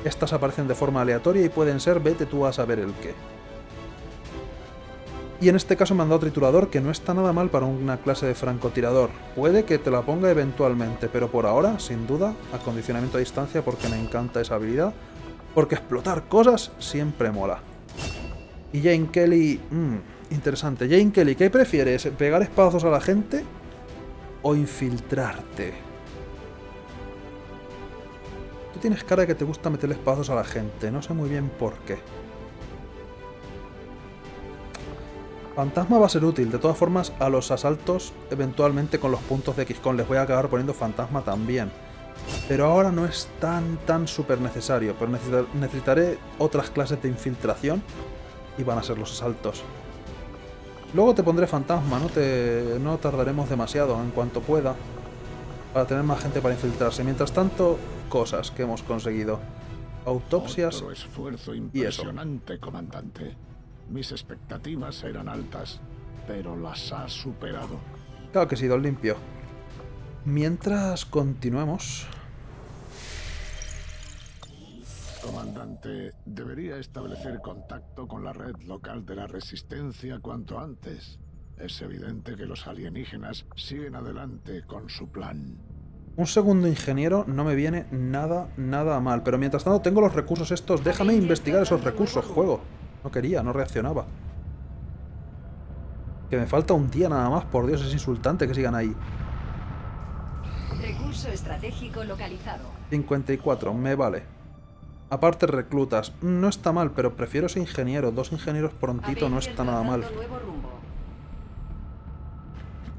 estas aparecen de forma aleatoria y pueden ser vete tú a saber el qué. Y en este caso me han dado triturador, que no está nada mal para una clase de francotirador. Puede que te la ponga eventualmente, pero por ahora, sin duda, acondicionamiento a distancia porque me encanta esa habilidad. Porque explotar cosas siempre mola. Y Jane Kelly... Mmm, interesante. Jane Kelly, ¿qué prefieres? ¿Pegar espadazos a la gente o infiltrarte. Tú tienes cara de que te gusta meterle espadazos a la gente, no sé muy bien por qué. Fantasma va a ser útil, de todas formas a los asaltos eventualmente con los puntos de XCON les voy a acabar poniendo fantasma también. Pero ahora no es tan tan súper necesario, pero necesitaré otras clases de infiltración y van a ser los asaltos. Luego te pondré fantasma, no, te, no tardaremos demasiado en cuanto pueda. Para tener más gente para infiltrarse. Mientras tanto, cosas que hemos conseguido. Autopsias Otro esfuerzo impresionante, comandante. Mis expectativas eran altas, pero las ha superado. Claro que sí, don limpio. Mientras continuemos, Comandante, debería establecer contacto con la red local de la Resistencia cuanto antes. Es evidente que los alienígenas siguen adelante con su plan. Un segundo ingeniero no me viene nada, nada mal. Pero mientras tanto tengo los recursos estos. Déjame investigar esos recursos, juego. No quería, no reaccionaba. Que me falta un día nada más. Por Dios, es insultante que sigan ahí. Recurso estratégico localizado. 54, me vale. Aparte reclutas. No está mal, pero prefiero ese ingeniero. Dos ingenieros prontito no está nada mal.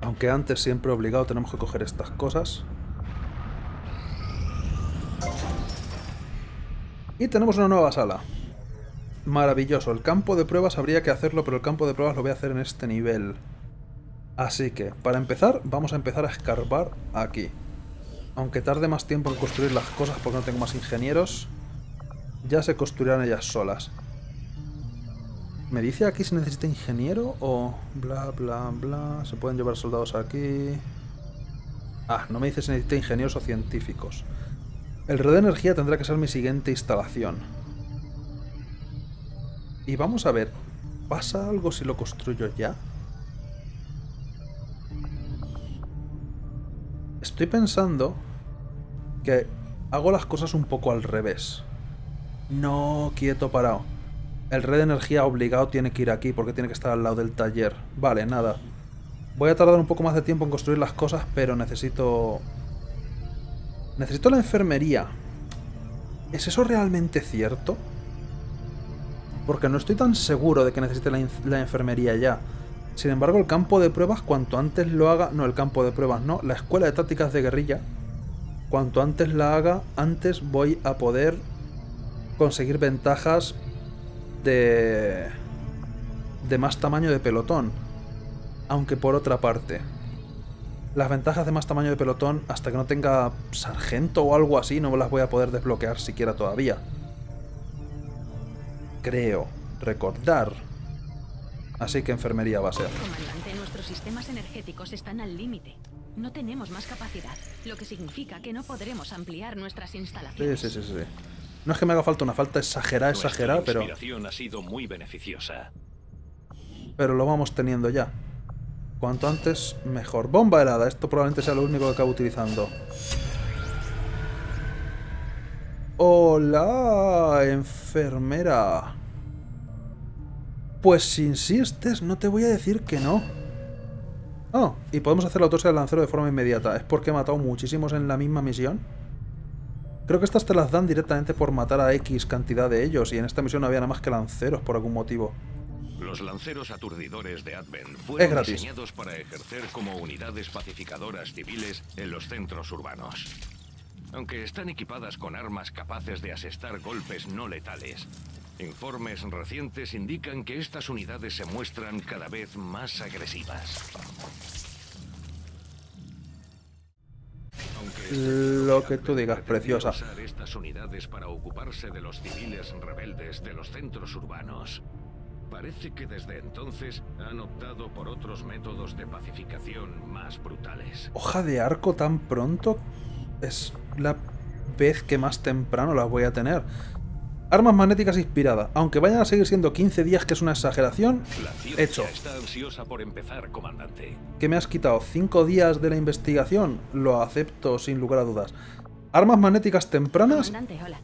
Aunque antes siempre obligado tenemos que coger estas cosas. Y tenemos una nueva sala. Maravilloso. El campo de pruebas habría que hacerlo, pero el campo de pruebas lo voy a hacer en este nivel. Así que, para empezar, vamos a empezar a escarbar aquí. Aunque tarde más tiempo en construir las cosas porque no tengo más ingenieros ya se construirán ellas solas. ¿Me dice aquí si necesita ingeniero o bla bla bla? ¿Se pueden llevar soldados aquí? Ah, no me dice si necesita ingenieros o científicos. El red de energía tendrá que ser mi siguiente instalación. Y vamos a ver, ¿pasa algo si lo construyo ya? Estoy pensando que hago las cosas un poco al revés. No, quieto, parado. El red de energía obligado tiene que ir aquí porque tiene que estar al lado del taller. Vale, nada. Voy a tardar un poco más de tiempo en construir las cosas, pero necesito... Necesito la enfermería. ¿Es eso realmente cierto? Porque no estoy tan seguro de que necesite la, enfermería ya. Sin embargo, el campo de pruebas, cuanto antes lo haga... No, el campo de pruebas no. La escuela de tácticas de guerrilla. Cuanto antes la haga, antes voy a poder conseguir ventajas de, de más tamaño de pelotón. Aunque por otra parte, las ventajas de más tamaño de pelotón, hasta que no tenga sargento o algo así, no las voy a poder desbloquear siquiera todavía. Creo. Recordar. Así que enfermería va a ser. Comandante, nuestros sistemas energéticos están al límite. No tenemos más capacidad, lo que significa que no podremos ampliar nuestras Sí, instalaciones. sí, sí, sí. No es que me haga falta una falta exagerada, exagerada, pero, ha sido muy beneficiosa. pero lo vamos teniendo ya. Cuanto antes, mejor. Bomba helada. Esto probablemente sea lo único que acabo utilizando. Hola, enfermera. Pues si insistes, no te voy a decir que no. Oh, y podemos hacer la autopsia del lancero de forma inmediata. ¿Es porque he matado muchísimos en la misma misión? Creo que estas te las dan directamente por matar a X cantidad de ellos, y en esta misión no había nada más que lanceros por algún motivo. Los lanceros aturdidores de Advent fueron diseñados para ejercer como unidades pacificadoras civiles en los centros urbanos. Aunque están equipadas con armas capaces de asestar golpes no letales, informes recientes indican que estas unidades se muestran cada vez más agresivas. Lo que tú digas, preciosa. usar estas unidades para ocuparse de los civiles rebeldes de los centros urbanos. Parece que desde entonces han optado por otros métodos de pacificación más brutales. Hoja de arco tan pronto es la vez que más temprano las voy a tener. Armas magnéticas inspiradas. Aunque vayan a seguir siendo 15 días, que es una exageración, La hecho. está ansiosa por empezar, comandante. Que me has quitado 5 días de la investigación, lo acepto sin lugar a dudas. Armas magnéticas tempranas hola.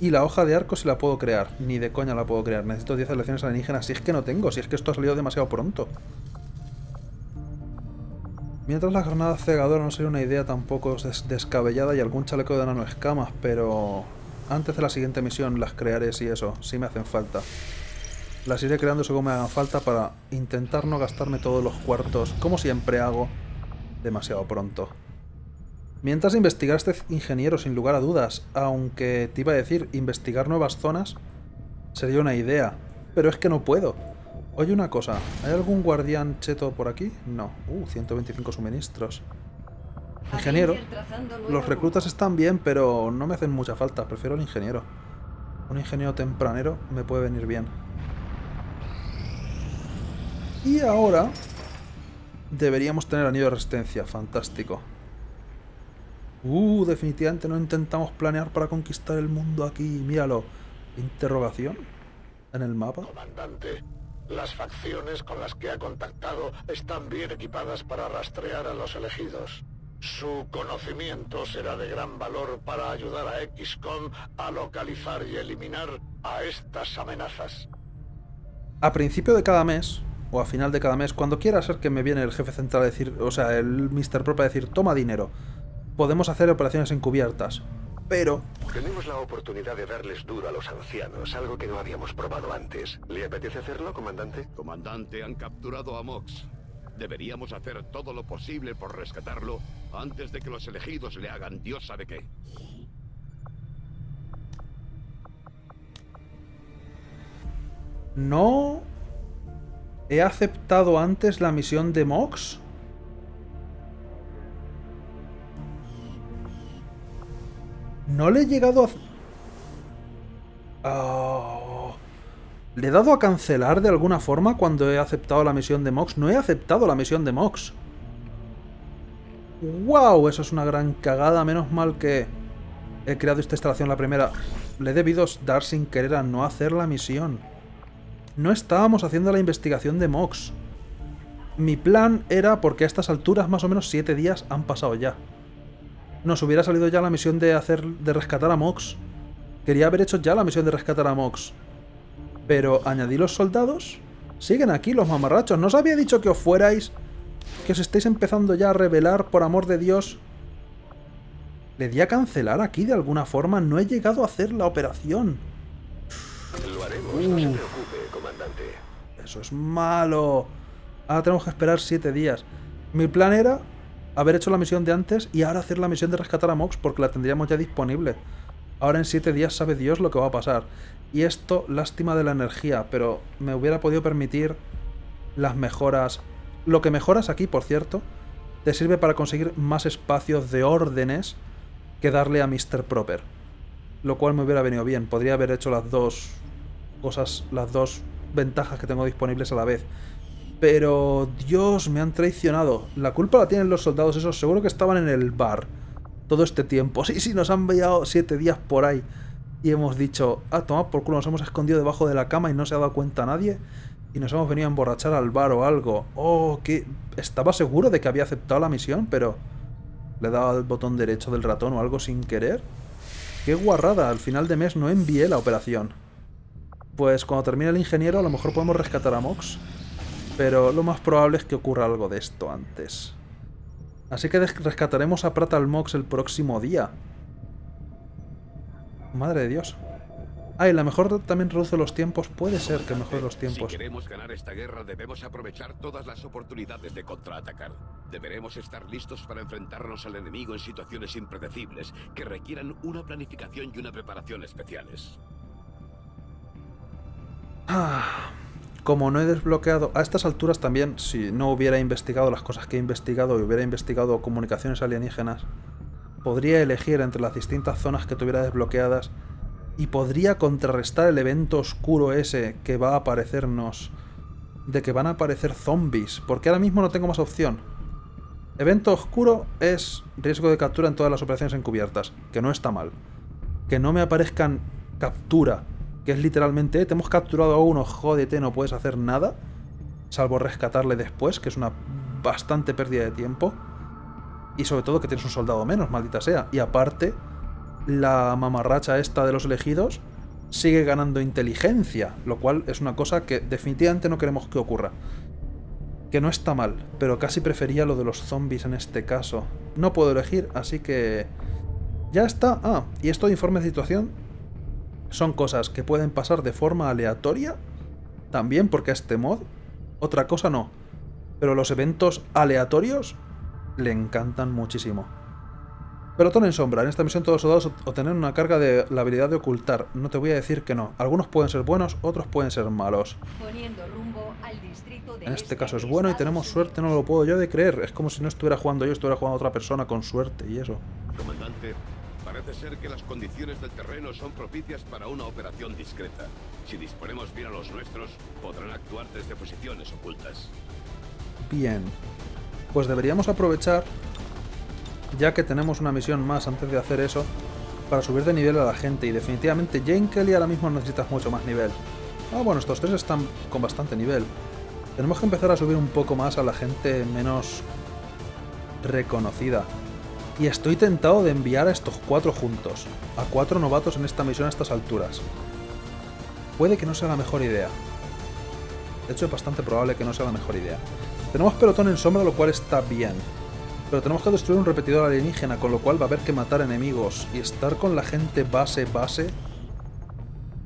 y la hoja de arco si la puedo crear. Ni de coña la puedo crear. Necesito 10 selecciones alienígenas. Si es que no tengo, si es que esto ha salido demasiado pronto. Mientras la granada cegadora no sería una idea tampoco des- descabellada y algún chaleco de nano escamas, pero antes de la siguiente misión las crearé si eso, si me hacen falta. Las iré creando según me hagan falta para intentar no gastarme todos los cuartos, como siempre hago, demasiado pronto. Mientras investigar este ingeniero sin lugar a dudas, aunque te iba a decir investigar nuevas zonas, sería una idea, pero es que no puedo. Oye una cosa, ¿hay algún guardián cheto por aquí? No. Uh, 125 suministros. Ingeniero. Los reclutas están bien, pero no me hacen mucha falta. Prefiero el ingeniero. Un ingeniero tempranero me puede venir bien. Y ahora... Deberíamos tener anillo de resistencia. Fantástico. Uh, definitivamente no intentamos planear para conquistar el mundo aquí. Míralo. Interrogación. En el mapa. Comandante, las facciones con las que ha contactado están bien equipadas para rastrear a los elegidos. Su conocimiento será de gran valor para ayudar a XCOM a localizar y eliminar a estas amenazas. A principio de cada mes, o a final de cada mes, cuando quiera ser que me viene el jefe central a decir, o sea, el Mr. Prop a decir, toma dinero, podemos hacer operaciones encubiertas. Pero, Tenemos la oportunidad de darles duro a los ancianos, algo que no habíamos probado antes. ¿Le apetece hacerlo, comandante? Comandante, han capturado a Mox. Deberíamos hacer todo lo posible por rescatarlo antes de que los elegidos le hagan Dios sabe qué. ¿no he aceptado antes la misión de Mox? No le he llegado a... Oh. ¿Le he dado a cancelar de alguna forma cuando he aceptado la misión de Mox? No he aceptado la misión de Mox. ¡Wow! Eso es una gran cagada. Menos mal que he creado esta instalación la primera. Le he debido dar sin querer a no hacer la misión. No estábamos haciendo la investigación de Mox. Mi plan era, porque a estas alturas más o menos 7 días han pasado ya. Nos hubiera salido ya la misión de hacer. de rescatar a Mox. Quería haber hecho ya la misión de rescatar a Mox. Pero añadí los soldados. Siguen aquí los mamarrachos. ¿No os había dicho que os fuerais? Que os estáis empezando ya a revelar, por amor de Dios. Le di a cancelar aquí de alguna forma. No he llegado a hacer la operación. Lo haremos, no se preocupe, comandante. Eso es malo. Ahora tenemos que esperar 7 días. Mi plan era haber hecho la misión de antes y ahora hacer la misión de rescatar a Mox porque la tendríamos ya disponible. Ahora en 7 días sabe Dios lo que va a pasar. Y esto, lástima de la energía, pero me hubiera podido permitir las mejoras. Lo que mejoras aquí, por cierto, te sirve para conseguir más espacios de órdenes que darle a Mr. Proper. Lo cual me hubiera venido bien. Podría haber hecho las dos cosas, las dos ventajas que tengo disponibles a la vez. Pero, Dios, me han traicionado. La culpa la tienen los soldados esos. Seguro que estaban en el bar todo este tiempo. Sí, sí, nos han enviado siete días por ahí. Y hemos dicho, ah, toma por culo, nos hemos escondido debajo de la cama y no se ha dado cuenta nadie. Y nos hemos venido a emborrachar al bar o algo. Oh, que... Estaba seguro de que había aceptado la misión, pero... Le he dado al botón derecho del ratón o algo sin querer. Qué guarrada, al final de mes no envié la operación. Pues cuando termine el ingeniero a lo mejor podemos rescatar a Mox. Pero lo más probable es que ocurra algo de esto antes. Así que rescataremos a Prata al Mox el próximo día. Madre de Dios. Ah, y la mejor también reduce los tiempos. Puede ser que mejore los tiempos. Si queremos ganar esta guerra, debemos aprovechar todas las oportunidades de contraatacar. Deberemos estar listos para enfrentarnos al enemigo en situaciones impredecibles que requieran una planificación y una preparación especiales. Ah, como no he desbloqueado... A estas alturas también, si no hubiera investigado las cosas que he investigado y hubiera investigado comunicaciones alienígenas, podría elegir entre las distintas zonas que tuviera desbloqueadas y podría contrarrestar el evento oscuro ese que va a aparecernos de que van a aparecer zombies, porque ahora mismo no tengo más opción. Evento oscuro es riesgo de captura en todas las operaciones encubiertas, que no está mal. Que no me aparezcan captura, que es literalmente, eh, te hemos capturado a uno, jódete, no puedes hacer nada, salvo rescatarle después, que es una bastante pérdida de tiempo. Y sobre todo que tienes un soldado menos, maldita sea. Y aparte, la mamarracha esta de los elegidos sigue ganando inteligencia, lo cual es una cosa que definitivamente no queremos que ocurra. Que no está mal, pero casi prefería lo de los zombies en este caso. No puedo elegir, así que... Ya está. Ah, y esto de informe de situación son cosas que pueden pasar de forma aleatoria, también porque este mod, otra cosa no. Pero los eventos aleatorios le encantan muchísimo. Pelotón en sombra. En esta misión todos los soldados obtienen una carga de la habilidad de ocultar. No te voy a decir que no. Algunos pueden ser buenos, otros pueden ser malos. En este caso es bueno y tenemos suerte, no lo puedo yo de creer. Es como si no estuviera jugando yo, estuviera jugando otra persona con suerte y eso. Comandante, parece ser que las condiciones del terreno son propicias para una operación discreta. Si disponemos bien a los nuestros, podrán actuar desde posiciones ocultas. Bien. Pues deberíamos aprovechar ya que tenemos una misión más antes de hacer eso, para subir de nivel a la gente. Y definitivamente Jane Kelly ahora mismo necesitas mucho más nivel. Ah, bueno, estos tres están con bastante nivel. Tenemos que empezar a subir un poco más a la gente menos reconocida. Y estoy tentado de enviar a estos cuatro juntos. A cuatro novatos en esta misión a estas alturas. Puede que no sea la mejor idea. De hecho, es bastante probable que no sea la mejor idea. Tenemos pelotón en sombra, lo cual está bien. Pero tenemos que destruir un repetidor alienígena, con lo cual va a haber que matar enemigos. Y estar con la gente base, base...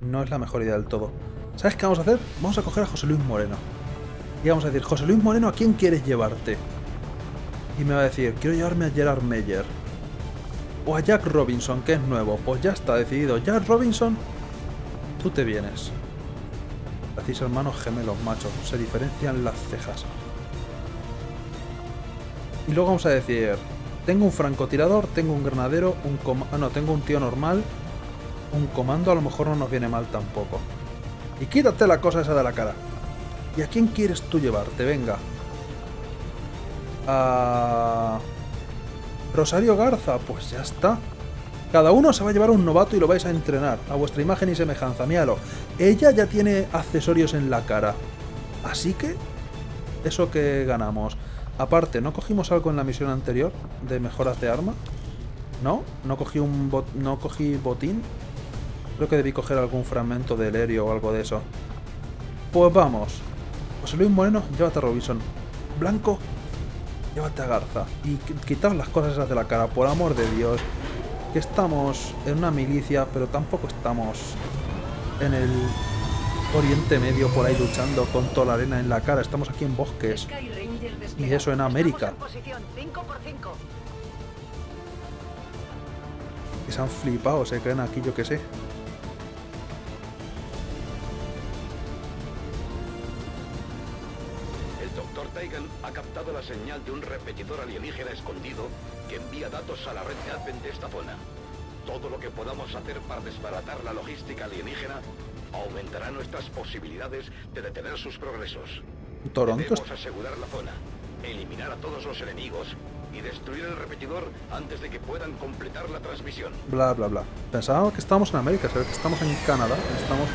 No es la mejor idea del todo. ¿Sabes qué vamos a hacer? Vamos a coger a José Luis Moreno. Y vamos a decir, José Luis Moreno, ¿a quién quieres llevarte? Y me va a decir, quiero llevarme a Gerard Meyer. O a Jack Robinson, que es nuevo. Pues ya está decidido. Jack Robinson, tú te vienes. Hacéis hermanos gemelos, machos. Se diferencian las cejas. Y luego vamos a decir, tengo un francotirador, tengo un granadero, un ah, no, tengo un tío normal, un comando a lo mejor no nos viene mal tampoco. Y quítate la cosa esa de la cara. ¿Y a quién quieres tú llevarte? Venga. A... Rosario Garza, pues ya está. Cada uno se va a llevar un novato y lo vais a entrenar, a vuestra imagen y semejanza, míralo. Ella ya tiene accesorios en la cara. Así que, eso que ganamos. Aparte, ¿no cogimos algo en la misión anterior de mejoras de arma? ¿No? ¿No cogí un no cogí botín? Creo que debí coger algún fragmento del aéreo o algo de eso. Pues vamos. José Luis Moreno, llévate a Robinson. Blanco, llévate a Garza. Y quitaos las cosas esas de la cara, por amor de Dios. Que estamos en una milicia, pero tampoco estamos en el Oriente Medio por ahí luchando con toda la arena en la cara. Estamos aquí en bosques. Y eso en América. Que se han flipado, se creen aquí, yo que sé. El doctor Taigan ha captado la señal de un repetidor alienígena escondido que envía datos a la red de Advent de esta zona. Todo lo que podamos hacer para desbaratar la logística alienígena aumentará nuestras posibilidades de detener sus progresos. Toronto. Debemos asegurar la zona, eliminar a todos los enemigos y destruir el repetidor antes de que puedan completar la transmisión. Bla, bla, bla. Pensaba que estábamos en América, ve que estamos en Canadá. Estamos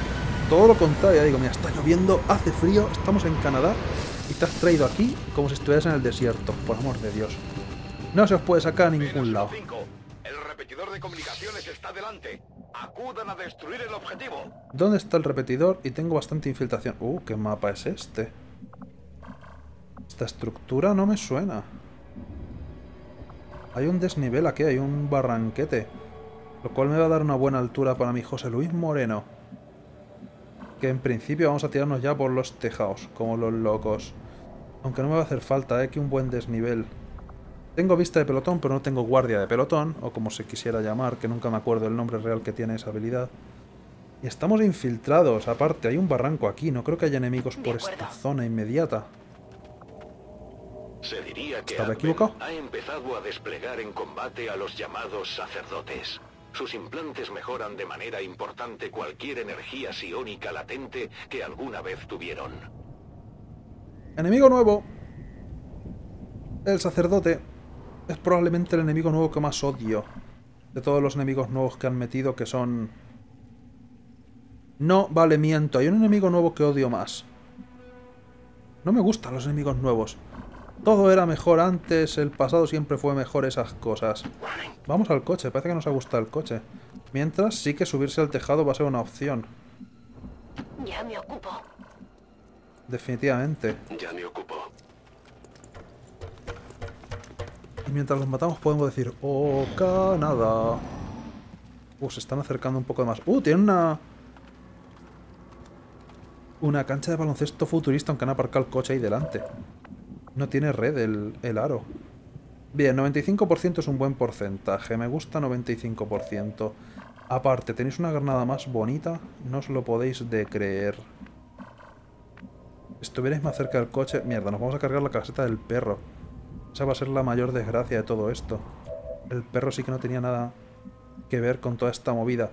todo lo contrario. Ya digo, mira, está lloviendo, hace frío, estamos en Canadá y te has traído aquí como si estuvieras en el desierto, por amor de Dios. No se os puede sacar a ningún lado. El repetidor de comunicaciones está delante. Acudan a destruir el objetivo. ¿Dónde está el repetidor? Y tengo bastante infiltración. Uh, ¿qué mapa es este? Esta estructura no me suena. Hay un desnivel aquí, hay un barranquete. Lo cual me va a dar una buena altura para mi José Luis Moreno. Que en principio vamos a tirarnos ya por los tejados, como los locos. Aunque no me va a hacer falta, eh, que un buen desnivel. Tengo vista de pelotón, pero no tengo guardia de pelotón, o como se quisiera llamar, que nunca me acuerdo el nombre real que tiene esa habilidad. Y estamos infiltrados, aparte, hay un barranco aquí, no creo que haya enemigos por esta zona inmediata. Se diría que ¿Estaba Advent equivocado? ha empezado a desplegar en combate a los llamados sacerdotes. Sus implantes mejoran de manera importante cualquier energía psiónica latente que alguna vez tuvieron. Enemigo nuevo. El sacerdote es probablemente el enemigo nuevo que más odio. De todos los enemigos nuevos que han metido, que son... No, vale, miento. Hay un enemigo nuevo que odio más. No me gustan los enemigos nuevos. Todo era mejor antes, el pasado siempre fue mejor esas cosas. Vamos al coche, parece que nos ha gustado el coche. Mientras, sí que subirse al tejado va a ser una opción. Ya me ocupo. Definitivamente. Ya me ocupo. Y mientras los matamos podemos decir, ¡Oh, Canadá! Uh, se están acercando un poco más. ¡Uh, tiene una... Una cancha de baloncesto futurista, aunque han aparcado el coche ahí delante. No tiene red el, el aro. Bien, 95% es un buen porcentaje. Me gusta 95%. Aparte, tenéis una granada más bonita. No os lo podéis de creer. Estuvierais más cerca del coche... Mierda, nos vamos a cargar la caseta del perro. Esa va a ser la mayor desgracia de todo esto. El perro sí que no tenía nada que ver con toda esta movida.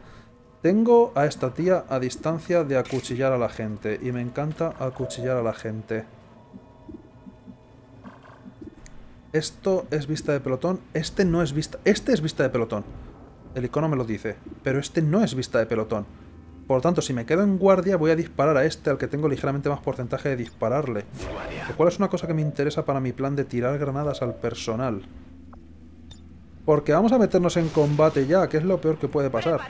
Tengo a esta tía a distancia de acuchillar a la gente. Y me encanta acuchillar a la gente. Esto es vista de pelotón. Este no es vista... Este es vista de pelotón. El icono me lo dice. Pero este no es vista de pelotón. Por lo tanto, si me quedo en guardia, voy a disparar a este, al que tengo ligeramente más porcentaje de dispararle. Lo cual es una cosa que me interesa para mi plan de tirar granadas al personal. Porque vamos a meternos en combate ya, que es lo peor que puede pasar.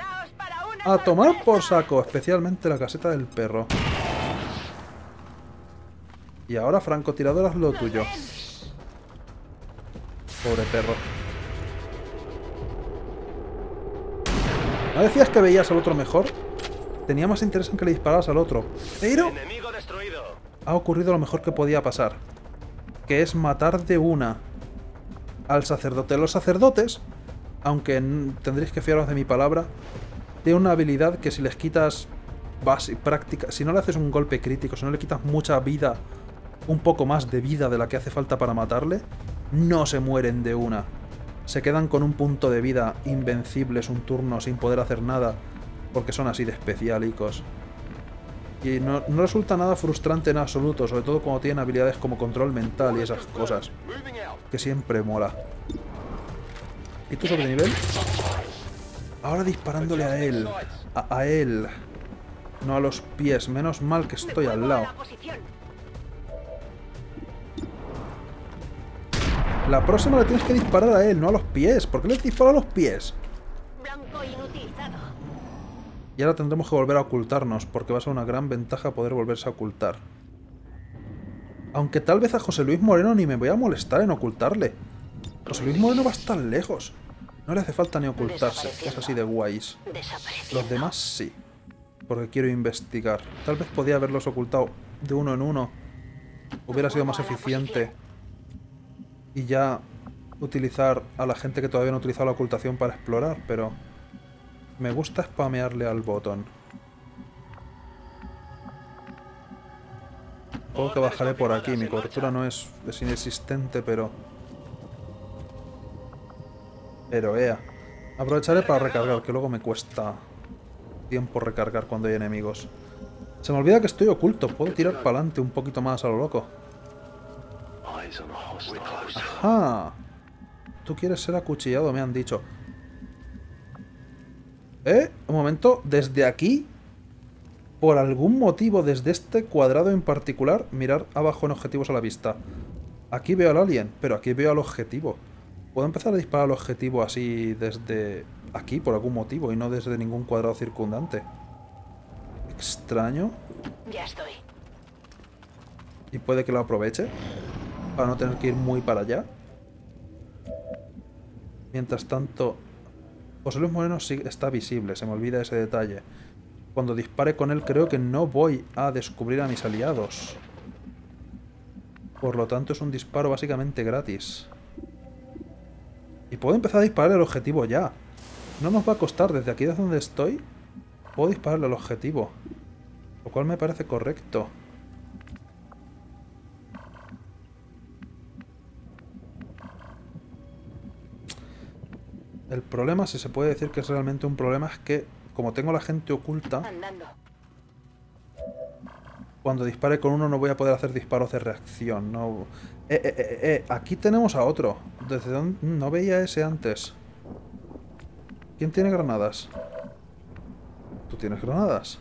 A tomar por saco, especialmente la caseta del perro. Y ahora, francotirador, haz lo tuyo. Pobre perro. ¿No decías que veías al otro mejor? Tenía más interés en que le dispararas al otro. Pero Enemigo destruido. ha ocurrido lo mejor que podía pasar. Que es matar de una al sacerdote. Los sacerdotes, aunque tendréis que fiaros de mi palabra, tienen una habilidad que si les quitas base, práctica, si no le haces un golpe crítico, si no le quitas mucha vida, un poco más de vida de la que hace falta para matarle, no se mueren de una. Se quedan con un punto de vida invencibles un turno sin poder hacer nada, porque son así de especialicos. Y no, resulta nada frustrante en absoluto, sobre todo cuando tienen habilidades como control mental y esas cosas. Que siempre mola. ¿Y tú sobre nivel? Ahora disparándole a él. A, a él. No a los pies. Menos mal que estoy al lado. La próxima le tienes que disparar a él, no a los pies. ¿Por qué le disparo a los pies? Blanco inutilizado. Y ahora tendremos que volver a ocultarnos, porque va a ser una gran ventaja poder volverse a ocultar. Aunque tal vez a José Luis Moreno ni me voy a molestar en ocultarle. José Luis Moreno va a estar lejos. No le hace falta ni ocultarse, es así de guays. Los demás sí, porque quiero investigar. Tal vez podía haberlos ocultado de uno en uno. Hubiera sido más eficiente. Y ya utilizar a la gente que todavía no ha utilizado la ocultación para explorar, pero me gusta spamearle al botón. Supongo que bajaré por aquí, mi cobertura no es, es inexistente, pero... Pero ea. Aprovecharé para recargar, que luego me cuesta tiempo recargar cuando hay enemigos. Se me olvida que estoy oculto. Puedo tirar para adelante un poquito más a lo loco. Ajá. Tú quieres ser acuchillado, me han dicho. ¿Eh? Un momento. Desde aquí, por algún motivo, desde este cuadrado en particular, mirar abajo en objetivos a la vista. Aquí veo al alien, pero aquí veo al objetivo. Puedo empezar a disparar al objetivo así desde aquí, por algún motivo, y no desde ningún cuadrado circundante. Extraño. Ya estoy. Y puede que lo aproveche. Para no tener que ir muy para allá. Mientras tanto... José Luis Moreno está visible, se me olvida ese detalle. Cuando dispare con él creo que no voy a descubrir a mis aliados. Por lo tanto es un disparo básicamente gratis. Y puedo empezar a disparar el objetivo ya. No nos va a costar, desde aquí desde donde estoy, puedo dispararle al objetivo. Lo cual me parece correcto. El problema, si se puede decir que es realmente un problema, es que como tengo la gente oculta, cuando dispare con uno no voy a poder hacer disparos de reacción. No... Eh, eh, eh, aquí tenemos a otro. ¿Desde dónde? No veía ese antes. ¿Quién tiene granadas? ¿Tú tienes granadas?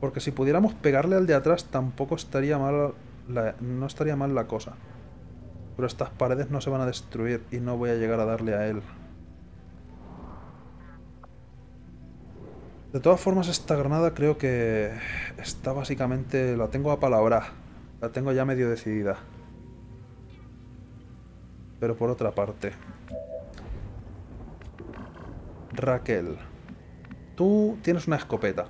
Porque si pudiéramos pegarle al de atrás tampoco estaría mal la, no estaría mal la cosa. Pero estas paredes no se van a destruir y no voy a llegar a darle a él. De todas formas, esta granada creo que está básicamente... La tengo a palabra. La tengo ya medio decidida. Pero por otra parte... Raquel. Tú tienes una escopeta.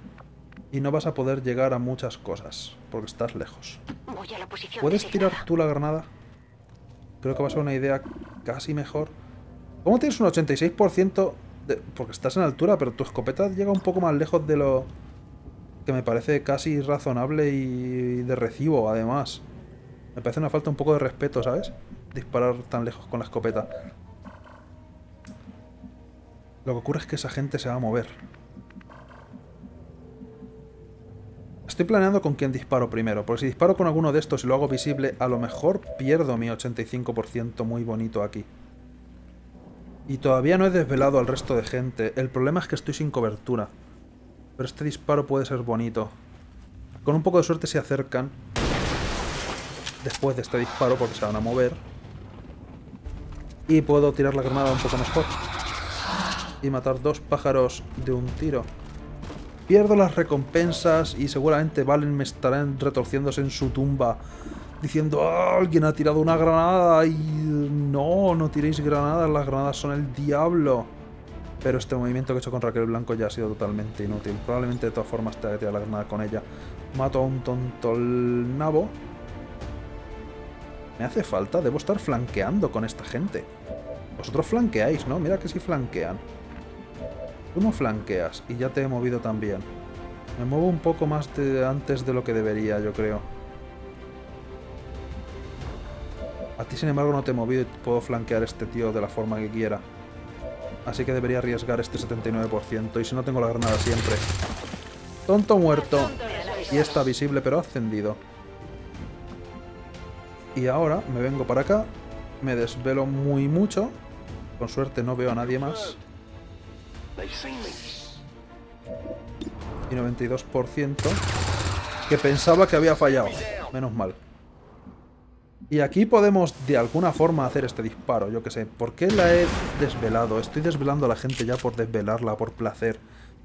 Y no vas a poder llegar a muchas cosas. Porque estás lejos. Voy a la posición ¿Puedes tirar tú la granada? Creo que va a ser una idea casi mejor. ¿Cómo tienes un 86%? De... Porque estás en altura, pero tu escopeta llega un poco más lejos de lo... Que me parece casi razonable y de recibo, además. Me parece una falta un poco de respeto, ¿sabes? Disparar tan lejos con la escopeta. Lo que ocurre es que esa gente se va a mover. Estoy planeando con quién disparo primero, porque si disparo con alguno de estos y lo hago visible, a lo mejor pierdo mi 85% muy bonito aquí. Y todavía no he desvelado al resto de gente. El problema es que estoy sin cobertura. Pero este disparo puede ser bonito. Con un poco de suerte se acercan. Después de este disparo, porque se van a mover. Y puedo tirar la granada un poco mejor. Y matar dos pájaros de un tiro. Pierdo las recompensas y seguramente Valen me estará retorciéndose en su tumba diciendo "Ah, alguien ha tirado una granada y no, no tiréis granadas, las granadas son el diablo. Pero este movimiento que he hecho con Raquel Blanco ya ha sido totalmente inútil. Probablemente de todas formas te tirado la granada con ella. Mato a un tonto el nabo. Me hace falta, debo estar flanqueando con esta gente. Vosotros flanqueáis, ¿no? Mira que si flanquean. Tú no flanqueas y ya te he movido también. Me muevo un poco más de antes de lo que debería, yo creo. A ti, sin embargo, no te he movido y puedo flanquear este tío de la forma que quiera. Así que debería arriesgar este 79%. Y si no, tengo la granada siempre. Tonto muerto. Y está visible, pero ascendido. Y ahora me vengo para acá. Me desvelo muy mucho. Con suerte no veo a nadie más. Y 92% que pensaba que había fallado. Menos mal. Y aquí podemos de alguna forma hacer este disparo, yo que sé. ¿Por qué la he desvelado? Estoy desvelando a la gente ya por desvelarla, por placer.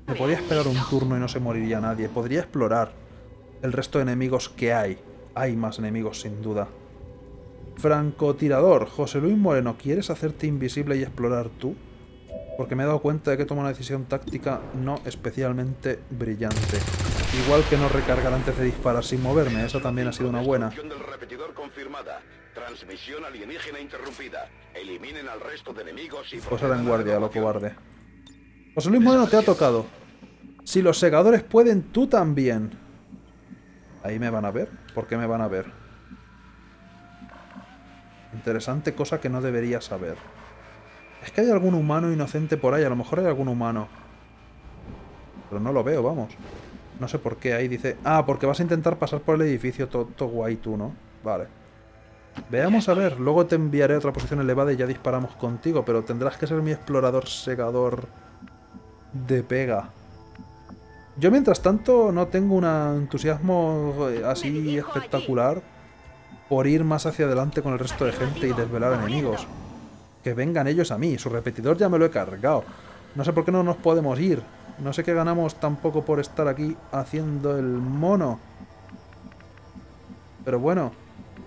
Me podría esperar un turno y no se moriría nadie. Podría explorar el resto de enemigos que hay. Hay más enemigos, sin duda. Francotirador. José Luis Moreno, ¿quieres hacerte invisible y explorar tú? Porque me he dado cuenta de que tomo una decisión táctica no especialmente brillante. Igual que no recargar antes de disparar sin moverme, esa también ha sido una buena. Del repetidor confirmada. Transmisión alienígena interrumpida. Eliminen al resto de enemigos y Pues ahora en guardia, lo cobarde. José Luis Moreno te ha tocado. Si los segadores pueden, tú también. Ahí me van a ver. ¿Por qué me van a ver? Interesante cosa que no debería saber. Es que hay algún humano inocente por ahí. A lo mejor hay algún humano. Pero no lo veo, vamos. No sé por qué, ahí dice... Ah, porque vas a intentar pasar por el edificio todo guay tú, ¿no? Vale. Veamos a ver, luego te enviaré a otra posición elevada y ya disparamos contigo, pero tendrás que ser mi explorador segador de pega. Yo mientras tanto no tengo un entusiasmo eh, así espectacular por ir más hacia adelante con el resto de gente y desvelar enemigos. Que vengan ellos a mí, su repetidor ya me lo he cargado. No sé por qué no nos podemos ir. No sé qué ganamos tampoco por estar aquí haciendo el mono. Pero bueno,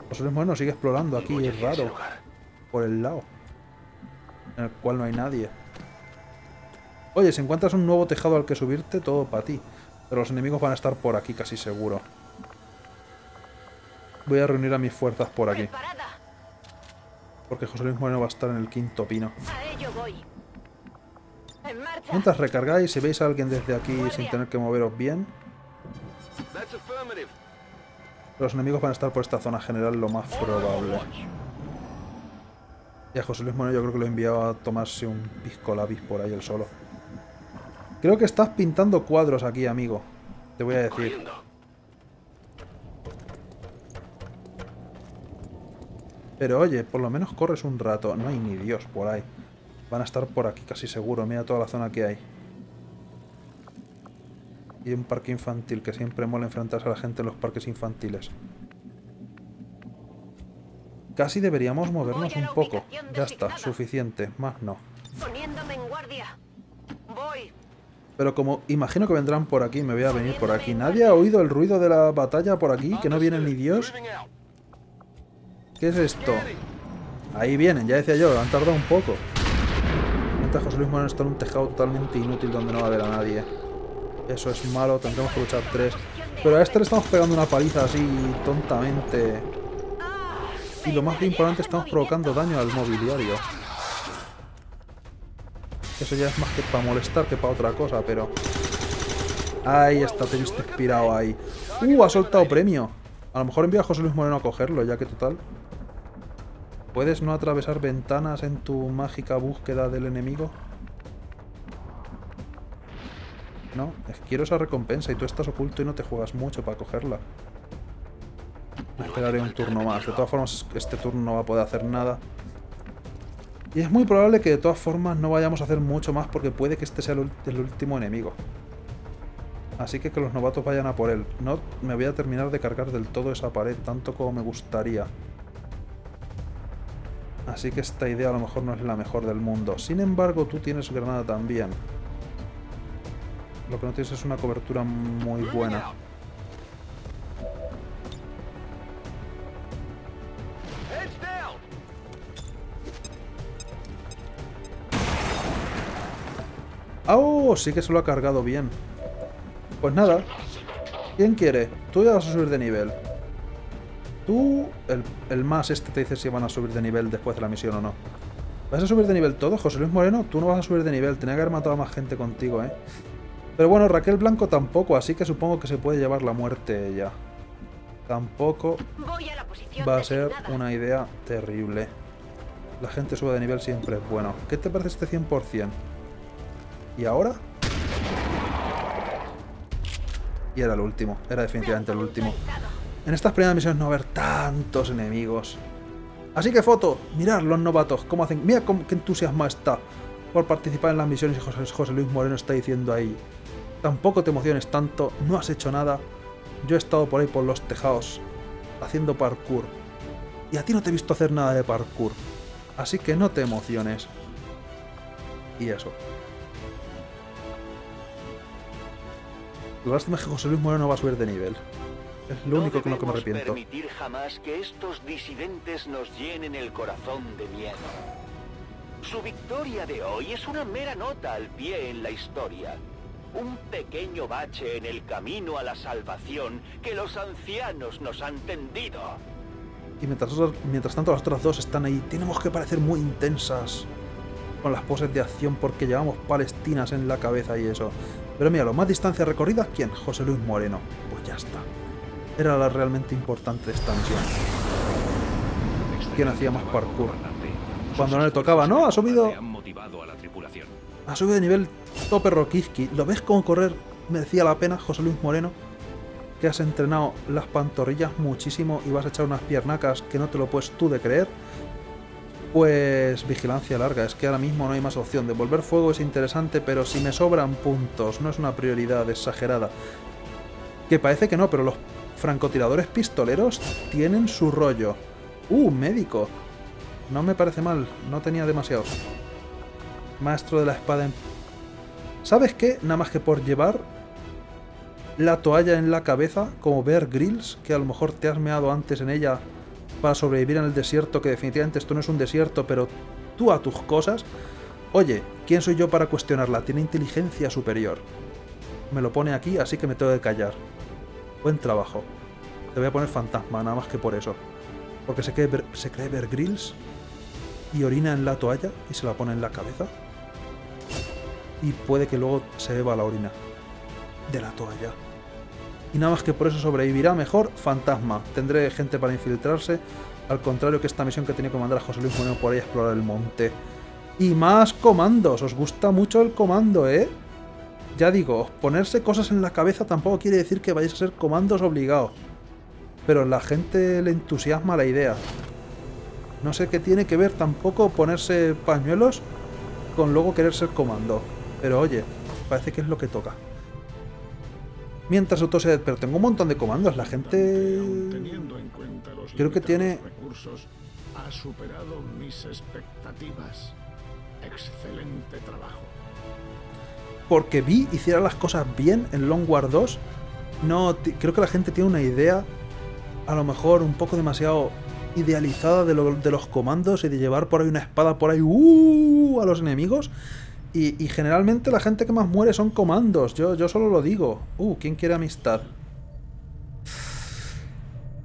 José Luis Moreno sigue explorando aquí, es raro. Por el lado. En el cual no hay nadie. Oye, si encuentras un nuevo tejado al que subirte, todo para ti. Pero los enemigos van a estar por aquí casi seguro. Voy a reunir a mis fuerzas por aquí. Porque José Luis Moreno va a estar en el quinto pino. Mientras recargáis, si veis a alguien desde aquí sin tener que moveros bien... Los enemigos van a estar por esta zona general lo más probable. Y a José Luis Moreno yo creo que lo he enviado a tomarse un pisco labis por ahí el solo. Creo que estás pintando cuadros aquí, amigo. Te voy a decir. Pero oye, por lo menos corres un rato. No hay ni Dios por ahí. Van a estar por aquí casi seguro. Mira toda la zona que hay. Y un parque infantil, que siempre mola enfrentarse a la gente en los parques infantiles. Casi deberíamos movernos un poco. Ya está, suficiente. Más no. Poniéndome en guardia. Voy. Pero como imagino que vendrán por aquí, me voy a venir por aquí. ¿Nadie ha oído el ruido de la batalla por aquí? ¿Que no viene ni Dios? ¿Qué es esto? Ahí vienen, ya decía yo, han tardado un poco. Mientras José Luis Moreno está en un tejado totalmente inútil donde no va a ver a nadie. Eso es malo, tendremos que luchar tres. Pero a este le estamos pegando una paliza así tontamente. Y lo más importante, estamos provocando daño al mobiliario. Eso ya es más que para molestar que para otra cosa, pero... Ahí está, te inspirado ahí. ¡Uh! Ha soltado premio. A lo mejor envía a José Luis Moreno a cogerlo, ya que total... ¿Puedes no atravesar ventanas en tu mágica búsqueda del enemigo? No, quiero esa recompensa y tú estás oculto y no te juegas mucho para cogerla. Esperaré un turno más. De todas formas, este turno no va a poder hacer nada. Y es muy probable que de todas formas no vayamos a hacer mucho más porque puede que este sea el, último enemigo. Así que que los novatos vayan a por él. No me voy a terminar de cargar del todo esa pared, tanto como me gustaría. Así que esta idea a lo mejor no es la mejor del mundo. Sin embargo, tú tienes granada también. Lo que no tienes es una cobertura muy buena. ¡Oh! Sí que se lo ha cargado bien. Pues nada. ¿Quién quiere? Tú ya vas a subir de nivel. Tú, el, más este te dice si van a subir de nivel después de la misión o no. ¿Vas a subir de nivel todo, José Luis Moreno? Tú no vas a subir de nivel. Tenía que haber matado a más gente contigo, ¿eh? Pero bueno, Raquel Blanco tampoco, así que supongo que se puede llevar la muerte ella. Tampoco va a ser una idea terrible. La gente sube de nivel siempre es bueno. ¿Qué te parece este 100%? ¿Y ahora? Y era el último. Era definitivamente el último. En estas primeras misiones no haber tantos enemigos. Así que foto, mirad los novatos, cómo hacen. Mira cómo, qué entusiasmo está por participar en las misiones y José, José Luis Moreno está diciendo ahí. Tampoco te emociones tanto, no has hecho nada. Yo he estado por ahí por los tejados, haciendo parkour. Y a ti no te he visto hacer nada de parkour. Así que no te emociones. Y eso. Lo lástima es que José Luis Moreno va a subir de nivel. Es lo único con lo que me arrepiento. permitir jamás que estos disidentes nos llenen el corazón de miedo. Su victoria de hoy es una mera nota al pie en la historia. Un pequeño bache en el camino a la salvación que los ancianos nos han tendido. Y mientras, mientras tanto las otras dos están ahí, tenemos que parecer muy intensas con las poses de acción porque llevamos palestinas en la cabeza y eso. Pero mira, lo más distancia recorrida, ¿quién? José Luis Moreno. Pues ya está. Era la realmente importante de esta misión. ¿Quién hacía más parkour? Cuando no le tocaba, ¿no? Ha subido... Ha subido de nivel tope Rokiski. ¿Lo ves como correr merecía la pena, José Luis Moreno, que has entrenado las pantorrillas muchísimo y vas a echar unas piernacas que no te lo puedes tú de creer. Pues vigilancia larga, es que ahora mismo no hay más opción. Devolver fuego es interesante, pero si me sobran puntos, no es una prioridad exagerada. Que parece que no, pero los francotiradores pistoleros tienen su rollo. ¡Uh, médico! No me parece mal, no tenía demasiado. Maestro de la espada en... ¿Sabes qué? Nada más que por llevar la toalla en la cabeza, como Bear Grylls, que a lo mejor te has meado antes en ella para sobrevivir en el desierto, que definitivamente esto no es un desierto, pero tú a tus cosas. Oye, ¿quién soy yo para cuestionarla? Tiene inteligencia superior. Me lo pone aquí, así que me tengo que callar. Buen trabajo. Te voy a poner fantasma, nada más que por eso. Porque se cree, se cree Bear Grylls y orina en la toalla y se la pone en la cabeza. Y puede que luego se beba la orina de la toalla. Y nada más que por eso sobrevivirá mejor Fantasma. Tendré gente para infiltrarse, al contrario que esta misión que tiene que mandar a José Luis Moreno por ahí a explorar el monte. Y más comandos, os gusta mucho el comando, ¿eh? Ya digo, ponerse cosas en la cabeza tampoco quiere decir que vayáis a ser comandos obligados. Pero la gente le entusiasma la idea. No sé qué tiene que ver tampoco ponerse pañuelos con luego querer ser comando. Pero oye, parece que es lo que toca. Mientras autosed, pero tengo un montón de comandos. La gente... Creo que tiene... ha superado mis expectativas. Excelente trabajo. Porque vi hiciera las cosas bien en Long War 2. No, creo que la gente tiene una idea a lo mejor un poco demasiado idealizada de, de, los comandos y de llevar por ahí una espada por ahí uh, a los enemigos. Y, y, generalmente la gente que más muere son comandos. Yo, yo solo lo digo. Uh, ¿quién quiere amistad?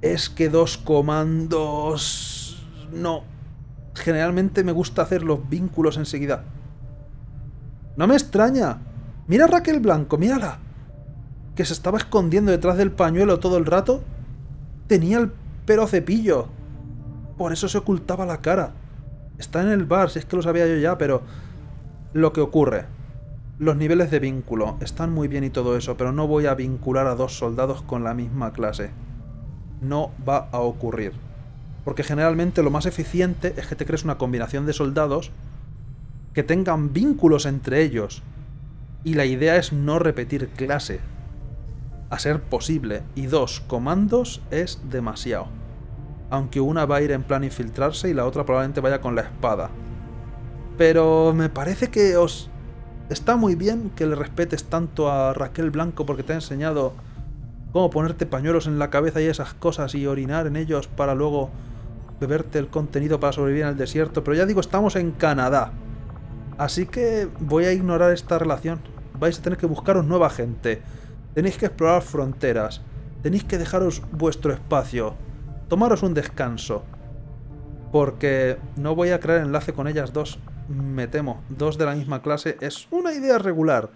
Es que dos comandos... No. Generalmente me gusta hacer los vínculos enseguida. No me extraña. Mira a Raquel Blanco, mírala. Que se estaba escondiendo detrás del pañuelo todo el rato. Tenía el pelo cepillo. Por eso se ocultaba la cara. Está en el bar, si es que lo sabía yo ya, pero... Lo que ocurre. Los niveles de vínculo están muy bien y todo eso, pero no voy a vincular a dos soldados con la misma clase. No va a ocurrir. Porque generalmente lo más eficiente es que te crees una combinación de soldados que tengan vínculos entre ellos. Y la idea es no repetir clase. A ser posible. Y dos comandos es demasiado aunque una va a ir en plan infiltrarse y la otra probablemente vaya con la espada. Pero me parece que os... Está muy bien que le respetes tanto a Raquel Blanco porque te ha enseñado cómo ponerte pañuelos en la cabeza y esas cosas y orinar en ellos para luego beberte el contenido para sobrevivir en el desierto. Pero ya digo, estamos en Canadá. Así que voy a ignorar esta relación. Vais a tener que buscaros nueva gente. Tenéis que explorar fronteras. Tenéis que dejaros vuestro espacio tomaros un descanso. Porque no voy a crear enlace con ellas dos, me temo. Dos de la misma clase es una idea regular.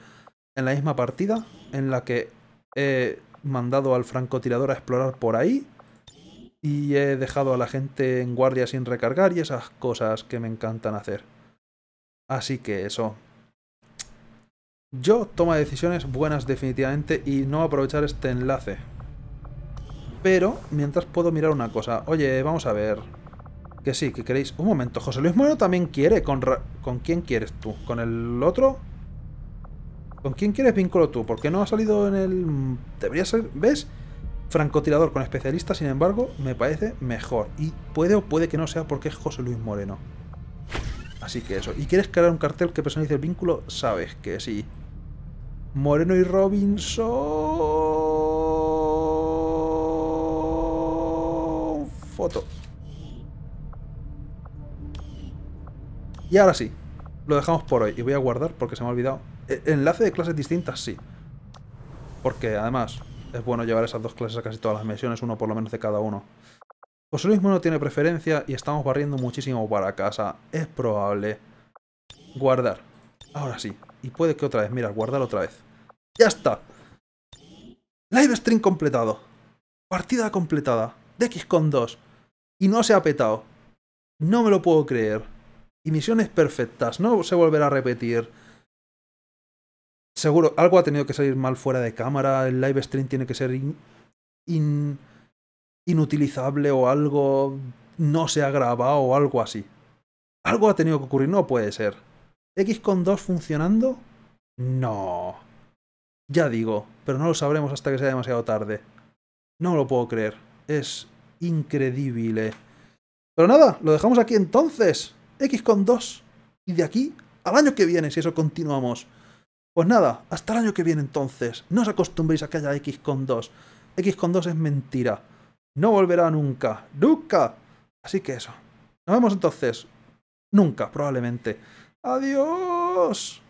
En la misma partida, en la que he mandado al francotirador a explorar por ahí. Y he dejado a la gente en guardia sin recargar y esas cosas que me encantan hacer. Así que eso. Yo tomo decisiones buenas definitivamente y no aprovechar este enlace. Pero, mientras puedo mirar una cosa. Oye, vamos a ver. Que sí, que queréis... Un momento, José Luis Moreno también quiere. ¿Con, ¿Con quién quieres tú? ¿Con el otro? ¿Con quién quieres vínculo tú? ¿Por qué no ha salido en el...? Debería ser... ¿Ves? Francotirador con especialista, sin embargo, me parece mejor. Y puede o puede que no sea porque es José Luis Moreno. Así que eso. ¿Y quieres crear un cartel que personalice el vínculo? Sabes que sí. Moreno y Robinson... foto. Y ahora sí, lo dejamos por hoy. Y voy a guardar porque se me ha olvidado. E, enlace de clases distintas, sí. Porque además es bueno llevar esas dos clases a casi todas las misiones, uno por lo menos de cada uno. José Luis no tiene preferencia y estamos barriendo muchísimo para casa. Es probable. Guardar. Ahora sí. Y puede que otra vez. Mira, guardar otra vez. ¡Ya está! Live stream completado. Partida completada. De X con 2. Y no se ha petado. No me lo puedo creer. Y misiones perfectas. No se volverá a repetir. seguro, algo ha tenido que salir mal fuera de cámara, el live stream tiene que ser in- inutilizable o algo no se ha grabado o algo así. Algo ha tenido que ocurrir, no puede ser. ¿X con 2 funcionando? No. Ya digo, pero no lo sabremos hasta que sea demasiado tarde. No lo puedo creer. Es increíble. Pero nada, lo dejamos aquí entonces. X con 2. Y de aquí al año que viene, si eso continuamos. Pues nada, hasta el año que viene entonces. No os acostumbréis a que haya X con 2. X con 2 es mentira. No volverá nunca. ¡Nunca! Así que eso. Nos vemos entonces. Nunca, probablemente. Adiós.